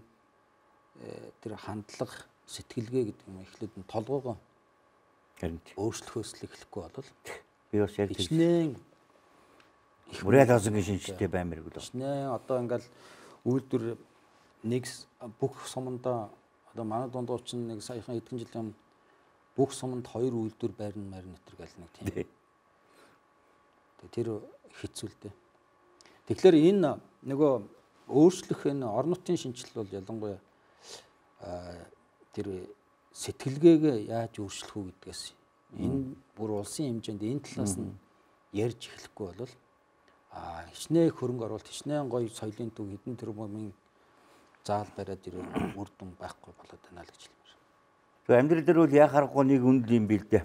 э, тэр хандлага сэтгэлгээ гэдэг юм эхлээд нь толгоогоо Харин өөрчлөхөөс л эхлэхгүй бол би бас яг тийм их бүрэл хасангийн шинжтэй баймирг л. хичнээн одоо ингээл үйлдвэр нэг бүх суманда одоо манай дундуур чинь нэг саяхан эдгээр жилийн өмнө бүх суманд хоёр үйлдвэр байрн марин нэтер гэл нэг тийм. Тэгээ тэр хэцүүлдэ. Тэгэхээр энэ нөгөө өөрчлөх энэ орон нутгийн шинжилэл бол ялангуяа тэр сэтгэлгээгээ яаж өөрчлөх үү гэдгээс энэ бүр улсын хэмжээнд энэ талаас нь ярьж эхлэхгүй бол а хичнээн хөрөнгө оруулалт хичнээн гоё соёлын төв хэдэн тэрбумын заал бариад ирээ үр дүн байхгүй болоод байна л гэж хэлмээр. Тэгээ амьдрал дээр бол яа харахгүй нэг үндл юм бил дээ.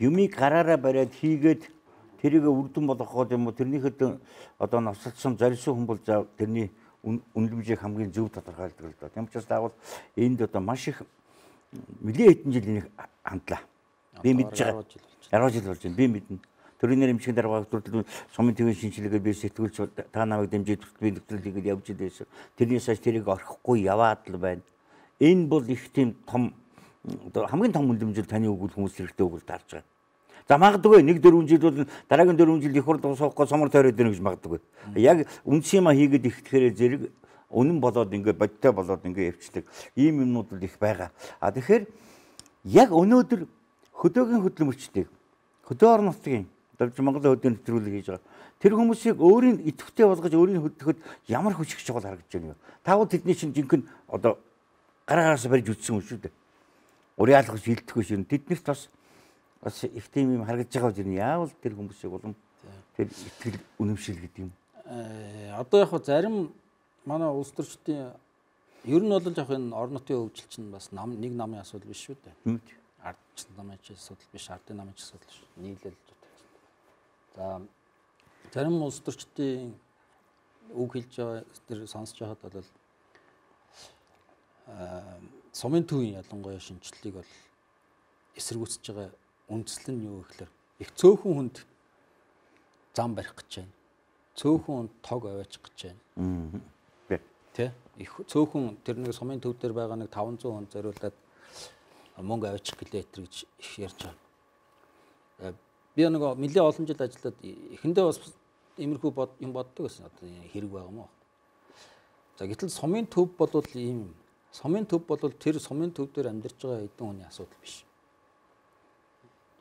Юмыг гараараа бариад хийгээд тэрийг үрдэн болгоход юм уу тэрнийхэд одоо навсалсан зорисон хүн бол тэрний үн- үнэлэмжийг хамгийн зөв тодорхойлдог л доо. Тийм учраас заавал энд одоо маш их нэлээд хэдэн жил энийг хандлаа. Би мэдж байгаа. 10 жил болж байна. Би мэднэ. Төрийн нэр эмчгийн дарга бүртэл сумын төвийн шинжилгээгээ би сэтгүүлч та намайг дэмжиж би хийгээд явж ирсэн. Тэрнээс хойш тэрийг орхихгүй яваад л байна. Энэ бол их тийм том хамгийн том үнэлэмжэл таны өгвөл хүмүүс хэрэгтэй өгвөл таарж байгаа. За магадгүй нэг дөрвөн жил бол дараагийн дөрвөн жил их хурд суухгүй сумар тойроод ирнэ гэж магадгүй. Яг үндсийма хийгээд ихтгэхээр зэрэг үнэн болоод ингээ бодтой болоод ингээ явчихдаг. Ийм юмнууд л их байгаа. А тэгэхээр яг өнөөдөр хөдөөгийн хөдөлмөрчдийг хөдөө орон нутгийн одоо Монголын хөдөөний нэвтрүүлэг хийж байгаа. Тэр хүмүүсийг өөрийн идэвхтэй болгож өөрийн хөдөлгөхөд ямар хүч чухал харагдаж байна вэ? Таавал тэдний чинь жинхэнэ одоо гараагаас барьж үтсэн юм шүү дээ. Урийн алгаж хилдэхгүй шин тэднэрт бас бас их тийм юм харагдаж байгаа нь яавал тэр хүмүүсийг улам тэр итгэл үнэмшил гэдэг юм. Э, одоо яг зарим манай улс төрчдийн ер нь бол яг энэ орон нутгийн хөгжил чинь бас нам нэг намын асуудал биш шүү дээ. Юм. ард намын асуудал биш, ардын намын асуудал биш. Нийлэл. За зарим улс төрчдийн үг хэлж байгаа тэр сонсож байхад бол аа сумын төвийн ялангуяа шинжилгээг бол эсэргүүцэж байгаа үндэслэл нь юу гэхээр их цөөхөн хүнд зам барих гэж байна. Цөөхөн хүнд тог аваачих гэж байна. Тэ? Их цөөхөн тэр нэг сумын төв дээр байгаа нэг 500 хүн зориулаад мөнгө аваачих гэлээ этэр гэж их ярьж байгаа. Би нэг нэлээ олон жил ажиллаад эхэндээ бас иймэрхүү бод юм боддог гэсэн одоо хэрэг байгаа юм уу? За гэтэл сумын төв бол ийм сумын төв бол тэр сумын төв дээр амьдарч байгаа хэдэн хүний асуудал биш.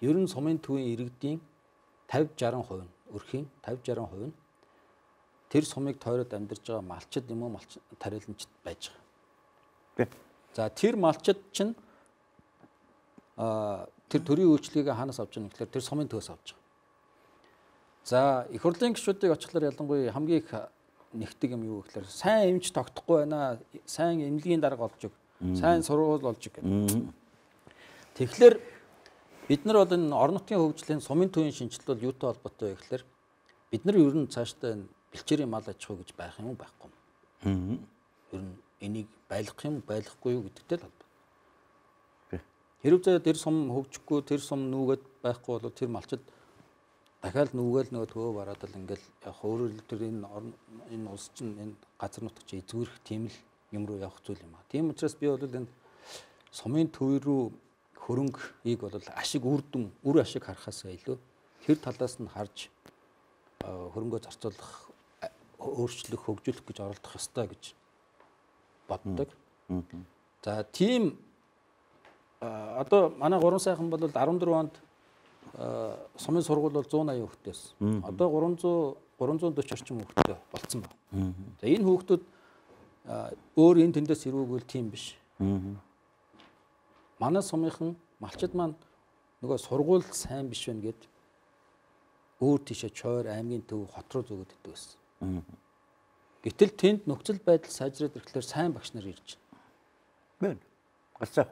Ер нь сумын төвийн иргэдийн 50 60% нь өрхийн 50 60% нь тэр сумыг тойроод амьдарч байгаа малчид юм уу малч тариаланчид байж байгаа. За тэр малчид чинь а тэр төрийн үйлчлэгийг хаанаас авч байгаа гэхээр тэр сумын төвөөс авч байгаа. За их хурлын гишүүдийг очихлоор ялангуяа хамгийн их нэгтгэг юм юу гэхээр сайн эмч тогтохгүй байна. Сайн эмнэлгийн дарга олж өг. Сайн сургууль олж өг. Тэгэхээр Бид нар бол энэ орон нутгийн хөгжлийн сумын төвийн шинжилэл бол юутай холбоотой вэ гэхээр бид нар ер нь цаашдаа энэ бэлчээрийн мал аж ахуй гэж байх юм уу байхгүй юм. Ер нь энийг байлгах юм байлгахгүй юу гэдэгтэй л холбоотой. Хэрвээ тэр сум хөгжихгүй тэр сум нүүгээд байхгүй бол тэр малчид дахиад нүүгээл нөгөө төвөө бараад л ингээл яг өөрөөр тэр энэ энэ улс чинь энэ газар нутаг чи эзгүүрэх тийм л юм руу явах зүйл юм аа. Тийм учраас би бол энэ сумын төв рүү хөрөнгөийг бол ашиг үрдэн үр ашиг харахаас илүү тэр талаас нь харж хөрөнгөө зарцуулах өөрчлөх хөгжүүлэх гэж оролдох ёстой гэж боддог. За тийм одоо манай гурван сайхан бол 14 онд сумын сургууль бол 180 хүүхдээс. Одоо 300 340 орчим хүүхдтэй болцсон байна. За энэ хүүхдүүд өөр энэ тэндээс ирүүгүүл тийм биш. Манай сумынхан малчид маань нөгөө сургууль сайн биш байна гэд өөр тийшээ чойр аймгийн төв хот руу зөгөөд идэв гэсэн. Гэтэл тэнд нөхцөл байдал сайжраад ирэхлээр сайн багш нар ирж байна. Галцаа.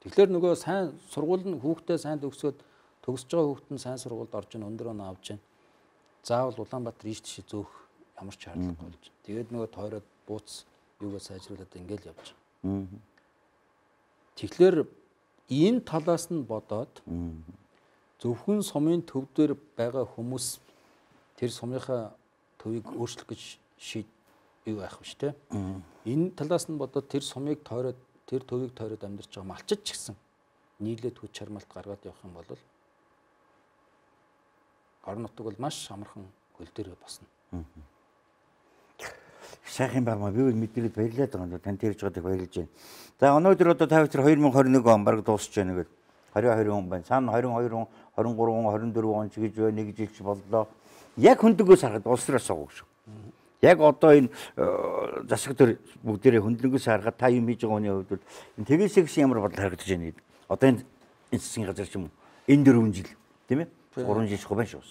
Тэгэхээр нөгөө сайн сургууль нь хүүхдээ сайн төгсгөөд төгсөж байгаа хүүхд нь сайн сургуульд орж ийн өндөр оноо авч байна. Заавал Улаанбаатар ийш тийш зөөх ямар ч шаардлагагүй болж. Тэгээд нөгөө тойроод бууц юугаа сайжруулад ингээл явж байгаа. Тэгэхээр энэ талаас нь бодоод зөвхөн сумын төв дээр байгаа хүмүүс тэр сумынхаа төвийг өөрчлөх гэж шийд юу байх вэ те. Энэ талаас нь бодоод тэр сумыг тойроод тэр төвийг тойроод амьдарч байгаа малчид ч гэсэн нийлээд хүч чармалт гаргаад явах юм бол орон нутаг бол маш амархан хөл дээр босно. Сайхан байна. Би мэдрээд баярлаад байгаа юм. Танд ярьж байгааг баярлаж байна. За өнөөдөр одоо та бүхэн 2021 он баг дуусч байна гэдэг. 22 он байна. Цаана 22 он, 23 он, 24 он ч гэж байна. Нэг жил ч боллоо. Яг хөндлөгөөс харахад улсраас сууг шүү. Яг одоо энэ э, засаг төр бүгдээрээ хөндлөнгөөс харахад та юм хийж байгаа хүний хувьд бол энэ тэгээсээ гэсэн ямар бодол харагдаж байна гэдэг. Одоо энэ энэ засгийн газар ч юм уу энэ дөрвөн жил тийм ээ 3 жил хөвөн шүү.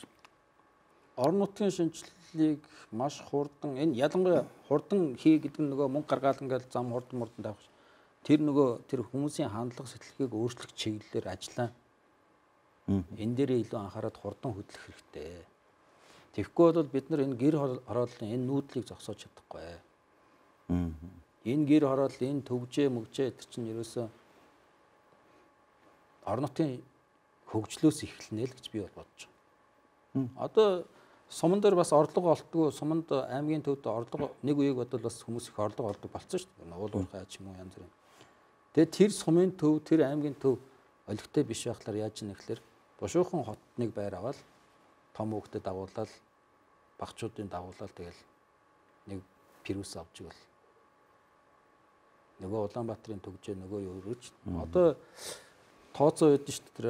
Орон нутгийн шинжилгээг маш хурдан энэ ялангуяа хурдан хий гэдэг нь нөгөө мөнгө гаргаал ингээл зам хурдан мурдан тавих тэр нөгөө тэр хүмүүсийн хандлага сэтгэлгээг өөрчлөх чиглэлээр ажиллаа. Энэ дээрээ илүү анхаарал хурдан хөдлөх хэрэгтэй. Тэгэхгүй бол бид нар энэ гэр хорооллын энэ нүүдлийг зогсоож чадахгүй. Энэ гэр хороол энэ төвжээ мөгжээ тэр чинь ерөөсөө нутгийн хөгжлөөс эхэлнэ л гэж би бол бодож байна. Одоо суман дээр бас орлого олдгоо суманд аймгийн төвд орлого нэг үеиг бодвол бас хүмүүс их орлого олдог болсон шүү дээ. Уул уурхай ч юм уу янз бүрийн. Тэгээд тэр сумын төв тэр аймгийн төв олигтой биш байхлаар яаж нэхлэр бушуухан хотныг байр аваад том хөвгтөд дагуулаад багчуудын дагуулаад тэгэл нэг пирус авч игэл нөгөө Улаанбаатарын төгжээ нөгөө юу рүүч одоо тооцоо байдсан шүү дээ тэр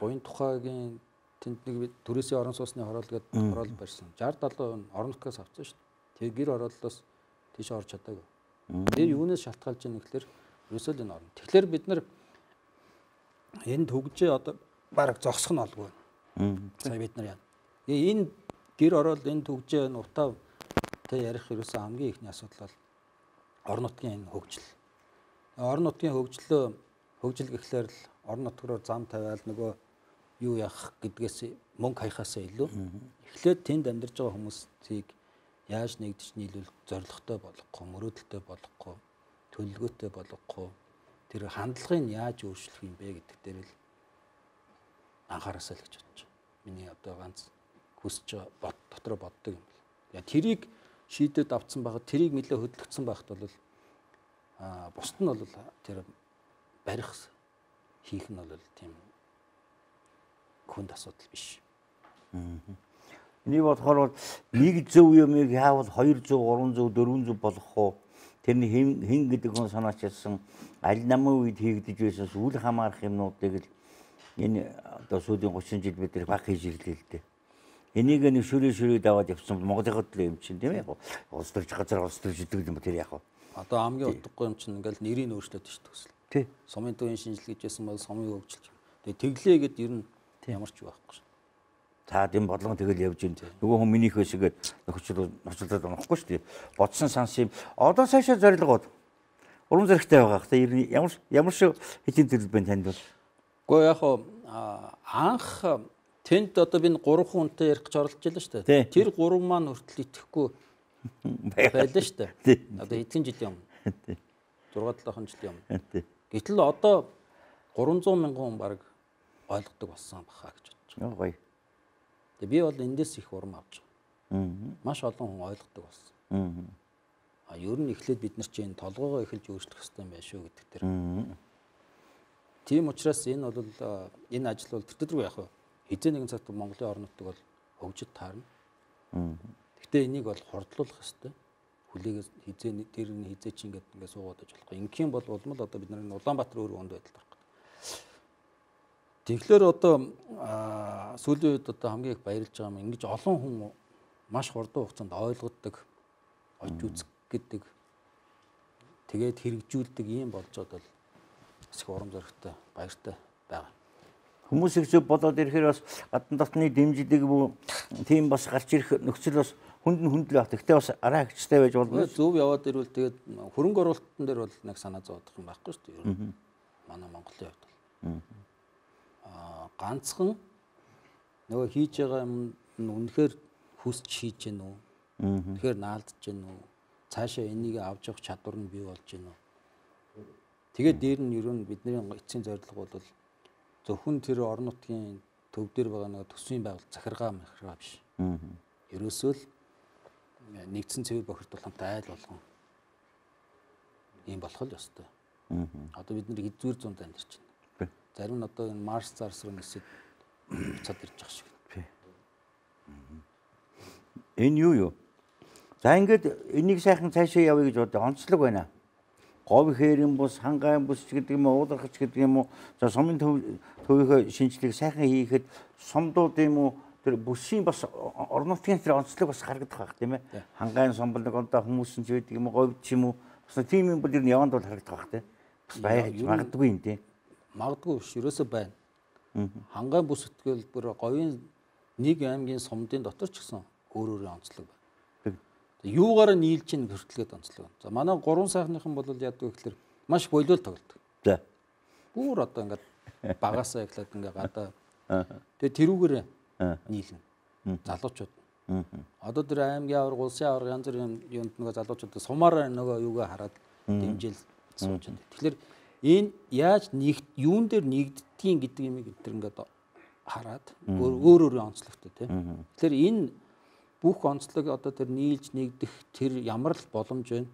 буян тухайгийн тэнд нэг төрөөсийн орон сууцны хороол гэдэг хороол барьсан. 60 70% орон нутгаас авсан шүү дээ. Тэгээ гэр хорооллоос тийш орж чадаагүй. Тэр юунаас шалтгаалж байгаа нэхлэр ерөөсөө л энэ орно. Тэгэхээр бид нар энэ төгжээ одоо бараг зогсох нь олгүй сая бид нар яа. Энэ гэр орол энэ төгжээ энэ утаа тэ ярих ерөөсөө хамгийн ихний асуудал бол орон нутгийн энэ хөгжил. Орон нутгийн хөгжлөө хөгжил гэхлээр л орон нутгаар зам тавиал нөгөө юу яах гэдгээс мөнгө хаяхаас илүү. Эхлээд тэнд амьдарч байгаа хүмүүсийг яаж нэгдэж нийлүүл зоригтой болгохгүй, мөрөөдөлтэй болгохгүй, төлөвлөгөөтэй болгохгүй тэр хандлагыг яаж өөрчлөх юм бэ гэдэг дээр л анхаараасаа л гэж бодож байна. Миний одоо ганц хүсэж бод дотроо боддог юм бол. Я тэрийг шийдэд авцсан байхад тэрийг нэлээ хөдөлгдсөн байхад бол а бусд нь бол тэр барих хийх нь бол тийм хүнд асуудал биш. Энийг бодохоор бол нэг зөв юмыг яавал 200, 300, 400 болгох уу? Тэрний хэн хэн гэдэг хүн санаачилсан аль намын үед хийгдэж байсан үл хамаарах юмнуудыг л энэ одоо сүүлийн 30 жил бид нар баг хийж ирлээ л дээ. Энийг нэг шүрээ шүрээ даваад явсан Монголын л юм чинь тийм ээ. Улс төрч газар улс төрч гэдэг юм тэр яг. Одоо хамгийн утгагүй юм чинь ингээл нэрийг өөрчлөөд шүү төсөл. Тий. Сумын төвийн шинжилгээ байсан бол сумын хөгжилж. Тэгээ тэглээ гэд ер нь ямар ч байхгүй шүү. Та дэм бодлого тэгэл явж ин нөгөө хүн минийх өсөгээд нөхцөл нөхцөлөд онохгүй шүү дээ. Бодсон санс юм. Одоо цаашаа зорилгоод урам зоригтой байгаа. Тэ ямар ямар шиг хэдийн төрөл байна танд бол. Гэхдээ яг хоо анх тэнд одоо би 3 хүнтэй ярих гэж оролдож байлаа шүү дээ. Тэр 3 маань хүртэл итгэхгүй байлаа шүү дээ. Одоо эдгээр жилийн өмнө. 6 7 жилийн өмнө. Гэтэл одоо 300 мянган хүн баг ойлгодог болсон баха гэж бодож байна. Гоё. Тэгээ би бол эндээс их урам авч байгаа. Аа. Маш олон хүн ойлгодог болсон. Аа. А ер нь эхлээд бид нар чинь толгоогоо эхэлж өөрчлөх хэрэгтэй юм байна шүү гэдэг дээр. Аа. Тийм учраас энэ бол а, энэ ажил бол тэр төрөг яг хөө хизээ нэгэн цагт Монголын орон нутаг бол хөгжид таарна. Аа. Гэхдээ энийг бол хурдлуулах хэрэгтэй. Хүлээгээс хизээ дээр нь хизээ чинь ингээд ингээд суугаад аж болохгүй. Ингийн бол улмал одоо бид нар Улаанбаатар өөр өнд байдалд орох. Тэгэхээр одоо сүүлийн үед одоо хамгийн их баярлж байгаа юм ингэж олон хүн маш хурдан хугацаанд ойлгоддог, олж үзэх гэдэг тэгээд хэрэгжүүлдэг юм болж байгаа бол их урам зоригтой, баяртай байгаа. Хүмүүс их зөв болоод ирэхээр бас гадна дотны дэмждэг тийм бас гарч ирэх нөхцөл бас хүнд нь хүндлээ бат. Гэхдээ бас арай хэгчтэй байж. Гэхдээ зөв яваад ирвэл тэгээд хөрөнгө оруулалтын дээр бол нэг санаа зовдох юм байхгүй шүү дээ. Ер нь манай Монголын хувьд бол. Аа ганцхан нөгөө хийж байгаа юм нь үнэхээр хүсч хийж гэнэ үү? Тэгэхээр наалдж гэнэ үү? Цаашаа энийг авч явах чадвар нь бий болж гэнэ үү? Тэгээд дээр нь ер нь бидний эцсийн зорилго бол зөвхөн тэр орон нутгийн төв дээр байгаа нэг төсвийн байгууллага захиргаа махиргаа биш. Аа. Ерөөсөө л нэгдсэн цэвэр бохирдууламжтай айл болгон ийм болох л ёстой. Аа. Одоо бид нэр эзүүр зунд амьдарч байна. Зарим нь одоо энэ Марс зарс руу нисээд буцаад ирж байгаа шиг. Энэ юу юу? За ингээд энийг сайхан цаашаа явъя гэж бодоо. Онцлог байна. Говь хээрэн бус, хангайн бус гэдэг юм уу, уулархач гэдэг юм уу. За сумын төв төвийнхөө шинжилгээг сайхан хийхэд сумдууд юм уу тэр бүсийн бас орон нутгийн тэр онцлог бас харагдах байх тийм ээ. Хангайн сум бол нэг одоо хүмүүс нь ч байдаг юм уу, говь ч юм уу. Бас тийм юм бол ер нь яванд бол харагдах байх тийм. Бас байж магадгүй юм тийм. Магадгүй биш ерөөсөө байна. Хангайн бүс өтгөл бүр говийн нэг аймгийн сумдын дотор ч гэсэн өөр өөрийн онцлог байна. Юугаар нийлж ийн хүртэлгээд онцлог. За манай гурван сайхныхан бол яадаг вэ гэхээр маш болиол тоглодог. За. Бүр одоо ингээд багасаа эхлээд ингээд гадаа. Тэгээ тэрүүгээр нийлнэ. Залуучууд. Одоо тэр аймгийн авар, улсын авар янз бүрийн юунд нөгөө залуучууд сумаар нөгөө юугаа хараад дэмжил сууж байна. Тэгэхээр энэ яаж нэг юун дээр нэгддгийг гэдэг юм гээд тэр ингээд хараад өөр өөр онцлогтой тийм. Тэгэхээр энэ бүх онцлог одоо тэр нийлж нэгдэх тэр ямар л боломж байна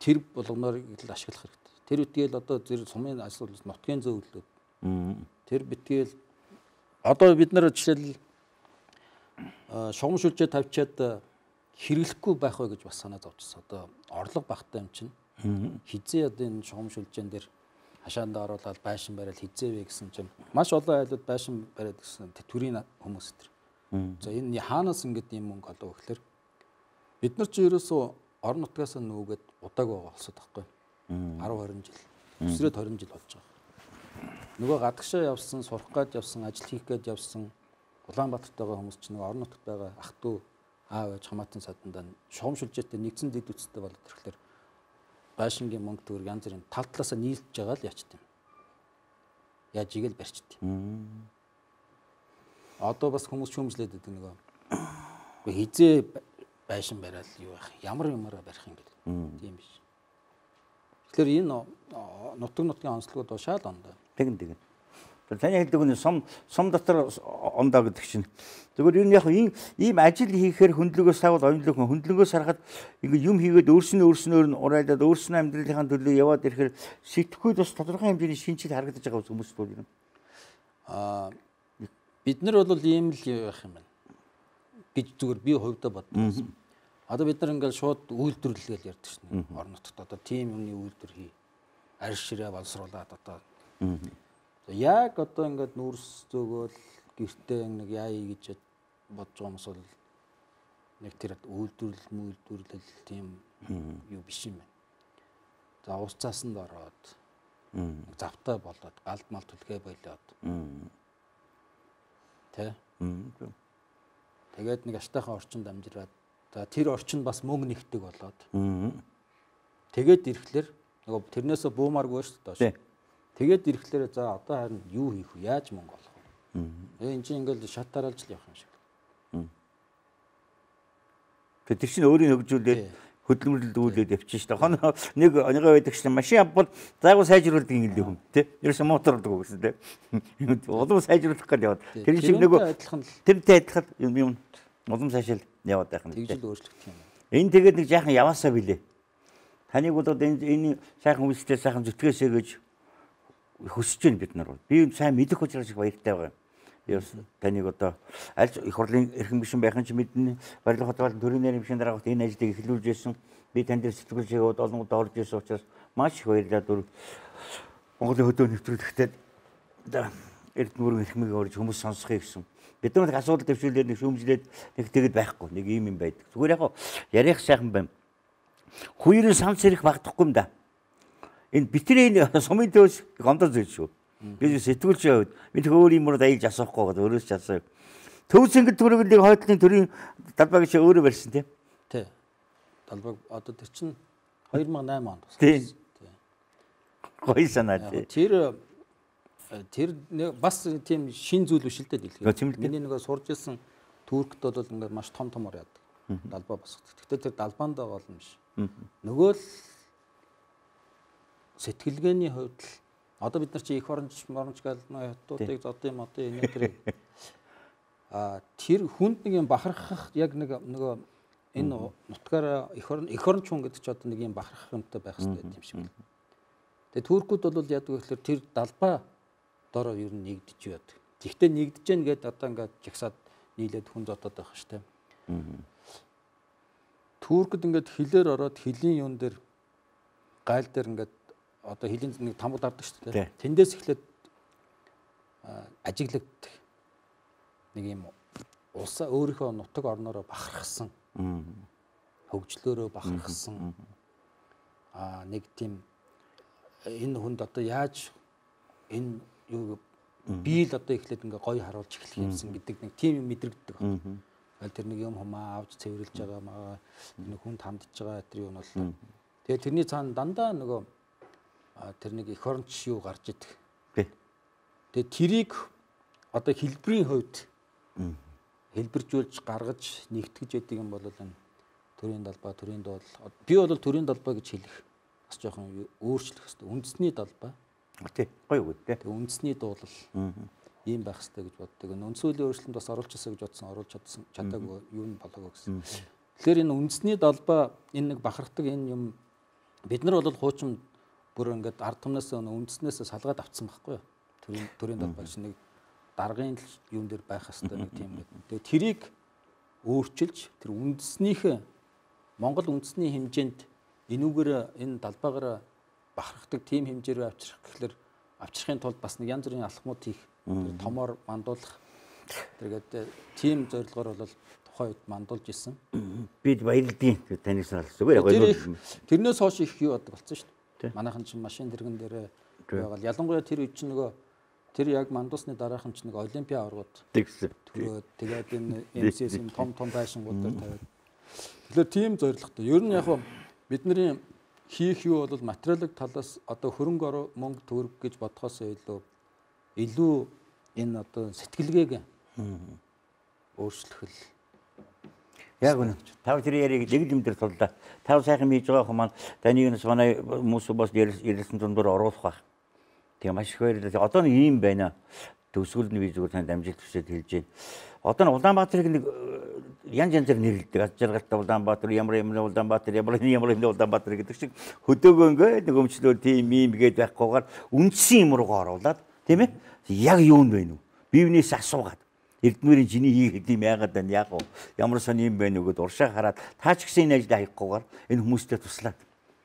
тэр болгоноор л ашиглах хэрэгтэй. Тэр үтгэл одоо зэрэг сумын асуудал нутгийн зөвлөлүүд. Тэр битгээл одоо бид нар жишээл а, шугамшүүлжээ тавьчаад хэрэглэхгүй байх вэ гэж бас санаа зовчихсон. Одоо орлого багтаа юм чинь. Хизээ одоо энэ шугамшүүлжэн дээр хашаанд оруулаад байшин бариад хизээвэ гэсэн чинь маш олон айлууд байшин бариад гэсэн төрийн хүмүүс төр. За энэ хаанаас ингэж юм мөнгө олов гэхээр бид нар чи ерөөсөө орон нутгаас нүүгээд удааг байгаа болсод байхгүй. 10 20 жил. Өсрөөд 20 жил болж байгаа. Нөгөө гадагшаа явсан, сурах гээд явсан, ажил хийх гээд явсан Улаанбаатарт байгаа хүмүүс чинь нөгөө орон нутгад байгаа ах トゥ аав ээж хамаатан садандаа шугамшилжээтэй нэгдсэн дэд үсттэй болоод ирэхлээр байшингийн мөнгө төгрөг янз бүрийн тал талаасаа нийлж байгаа л яачт юм. Яаж игээл барьчт юм. Одоо бас хүмүүс шүүмжлээд байдаг нөгөө. Гэхдээ хизээ байшин бариад юу байх ямар юмараа барих юм гээл. Тийм биш. Тэгэхээр энэ нутаг нутгийн онцлогуд бол шал ондоо. Тэгэн тэгэн. Тэр таны хэлдэг нь сум сум дотор ондоо гэдэг чинь. Тэгвэл ер нь яг ийм ийм ажил хийхээр хөндлөгөөс тавал оюунлог хөндлөгөөс харахад ингээ юм хийгээд өөрснөө өөрснөөр нь урайлаад өөрснөө амьдралынхаа төлөө яваад ирэхээр сэтгэхүйд бас тодорхой хэмжээний шинжил харагдаж байгаа хүмүүс бол ер нь. Аа бид нар бол ийм л явах юм байна. гэж зүгээр би хувьдаа бодсон. Одоо бид нар ингээл шууд үйлдвэрлэл ярьдаг шнэ. Орон нутгад одоо тийм юмны үйлдвэр хий. Арьс ширээ боловсруулад одоо. Яг одоо ингээд нүүрс зөөгөөл гэртээ нэг яа ий гэж бодож байгаа хүмүүс бол нэг тэр үйлдвэрлэл мүйлдвэрлэл тийм юу биш юм байна. За ус цаасанд ороод завтай болоод галд мал түлхээ болоод Тэ. Тэгээд нэг аштайхан орчинд амжираад за тэр орчин бас мөнгө нэгдэг болоод тэгээд ирэхлээр нөгөө тэрнээсээ буумааргүй шүү дээ. Тий. Тэгээд ирэхлээр за одоо харин юу хийх вэ? Яаж мөнгө олох вэ? Э энэ чинь ингээл шат дараалж явах юм шиг. Тэр чинь өөрийн хөгжүүлээд хөдөлмөрлөлд үүлээд явчих шүү дээ. Хоноо нэг оныгоо байдаг чинь машин авбал зайгуу сайжруулдаг юм л юм тий. Ерөөсө моторлдог гэсэн тий. Улам сайжруулах гэж яваад. Тэр шиг нөгөө тэрнтэй адилхан юм юм улам сайшаал яваад байх нь. Тэгж л өөрчлөгдөх юм. Энэ тэгээд нэг жаахан яваасаа билээ. Таныг бол энэ энэ сайхан үйлчлээ сайхан зүтгээсэй гэж хүсэж байна бид нар. Би сайн мэдэх учраас их баяртай байгаа юм. Яс таныг одоо аль их хурлын эрхэм гишүүн байхын ч мэднэ. Барилга хотгоолын төрийн нарийн гишүүн дараагт энэ ажлыг эхлүүлж ирсэн. Би танд сэтгэлж яваад олон удаа орж ирсэн учраас маш их баярлалаа дүр. Монголын хөдөө нэвтрүүлэхдээ одоо Эрдэнэ эрхмийг орж хүмүүс сонсхийг гэсэн. Бид нар асуудал төвшүүлээд нэг шүүмжлээд нэг тэгэд байхгүй. Нэг ийм юм байдаг. Зүгээр яг яриах сайхан байна. Хоёрын сан цэрэг багтахгүй юм да. Энэ битрийн сумын төөс гомдоо зүйл шүү. Би сэтгүүлч яваад би тэр өөр юмрууд аялж асуухгүй гэдэг өөрөөс ч асууя. Төвс ингэ төрөглийг хойдлын төрийн талбай гэж өөрөө барьсан тийм. Тий. Талбай одоо тэр чинь 2008 онд. Тий. Гоё санаа тий. Тэр тэр бас тийм шин зүйл биш л дээ дэлхийд. Миний нөгөө сурж ирсэн Туркд бол ингээд маш том томор яадаг. Далбаа босгох. Гэхдээ тэр далбаанд байгаа бол биш. Нөгөө л сэтгэлгээний хувьд л Одоо бид нар чи их оронч моронч гал хятадуудыг зодын модын энэ тэр а тэр хүнд нэг юм бахархах яг нэг нөгөө энэ нутгаар их орон их оронч хүн гэдэг чи одоо нэг юм бахархах юмтай байх хэрэгтэй юм шиг байна. Тэгээ туркууд бол яадаг вэ гэхээр тэр далбаа дороо ер нь нэгдэж яад. Гэхдээ нэгдэж гэн гээд одоо ингээд жагсаад нийлээд хүн зодоод байх штеп. Туркд ингээд хилээр ороод хилийн юун дээр гайл дээр ингээд одоо хилийн нэг тамбууд авдаг шүү дээ. Тэндээс эхлээд ажиглагддаг нэг юм улсаа өөрийнхөө нутаг орноороо бахархсан. Хөгжлөөрөө бахархсан. Аа нэг тийм энэ хүнд одоо яаж энэ юу би л одоо эхлээд ингээ гоё харуулж эхлэх юмсан гэдэг нэг тийм юм мэдрэгддэг. Тэгэл тэр нэг юм хумаа авч цэвэрлж байгаа маа. Нэг хүнд хандж байгаа тэр юм бол. Тэгээ тэрний цаана дандаа нөгөө тэр нэг эх оронч юу гарч идэх. Тэгээ трийг одоо хэлбэрийн хувьд хэлбэржүүлж гаргаж нэгтгэж яадаг юм бол энэ төрийн далбаа төрийн доол би бол төрийн далбаа гэж хэлэх бас жоохон өөрчлөх хэрэгтэй. Үндэсний далбаа. Тий. Гоё үг тий. Үндэсний дуулал ийм байх хэрэгтэй гэж боддог. Үндсүүлийн өөрчлөлт бас оруулж ирсэн гэж бодсон, оруулж чадсан чадаагүй юу нь болоогүй гэсэн. Тэгэхээр энэ үндэсний далбаа энэ нэг бахархдаг энэ юм бид нар бол хуучин бүр ингээд ард түмнээс үндэснээс салгаад авцсан байхгүй юу? Төрийн төрийн талбайч нэг даргын юун дээр байх хэвээр нэг тийм гэдэг. Тэгээ тэрийг өөрчилж тэр үндэснийхээ Монгол үндэсний хэмжээнд энүүгээр энэ талбайгаар бахархдаг тийм хэмжээр авчрах гэхэлэр авчрахын тулд бас нэг янз бүрийн алхмууд хийх томоор мандуулах тэргээд тийм зорилгоор бол тухайн үед мандуулж исэн. Бид баярлдیں۔ Таныг санал зүгээр. Тэрнээс хойш их юу бодог болсон шүү дээ. Манайхан чинь машин дэргэн дээр байгаа. Ялангуяа тэр үед чинь нөгөө тэр яг мандусны дараахан чинь нэг олимпиа аваргууд тэгсэн. Тэгээд энэ МСС-ийн том том байшингууд дээр тавиад. Тэгэхээр тийм зорилготой. Ер нь яг бидний хийх юу бол материалын талаас одоо хөрөнгө мөнгө төгрөг гэж бодхоос илүү илүү энэ одоо сэтгэлгээг өөрчлөх л Яг үнэ. Тав тэр яриг нэг юм дээр туллаа. Тав сайхан хийж байгаа хүмүүс таныг нас манай хүмүүс бас ярьсан дундуур оруулах байх. Тэгээ маш их баярлалаа. Одоо нэг юм байна. Төгсгөл нь би зүгээр танд амжилт хүсэж хэлж байна. Одоо нь Улаанбаатарыг нэг янз янзаар нэрлэдэг. Аз жаргалтай Улаанбаатар, ямар ямар Улаанбаатар, ямар ямар Улаанбаатар гэдэг шиг хөдөөгөө ингээд нэг өмчлөө тийм юм гээд байхгүйгээр үндсэн юм руугаа оруулаад тийм ээ. Яг юу нь вэ нү? Бивнээс асуугаад Эрдмэрийн жиний хийх хэдийм яагаад байна? Яг уу? Ямар сони юм бэ нүгэд уршаа хараад таа ч гэсэн энэ ажлаа хийхгүйгээр энэ хүмүүстэй туслаад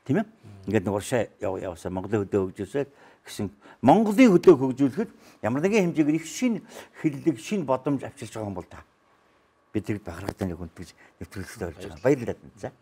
тийм ээ? Ингээд нэг уршаа яв явсаа. Монголын хөдөө хөгжүүлсээр гэсэн Монголын хөдөө хөгжүүлэхэд ямар нэгэн хэмжээгээр их шин хиллэг шин бодомж авчирч байгаа юм бол та. Бид тэрд бахархтай нэг хүнд гэж нэвтрүүлэлт орж байгаа. Баярлалаа. За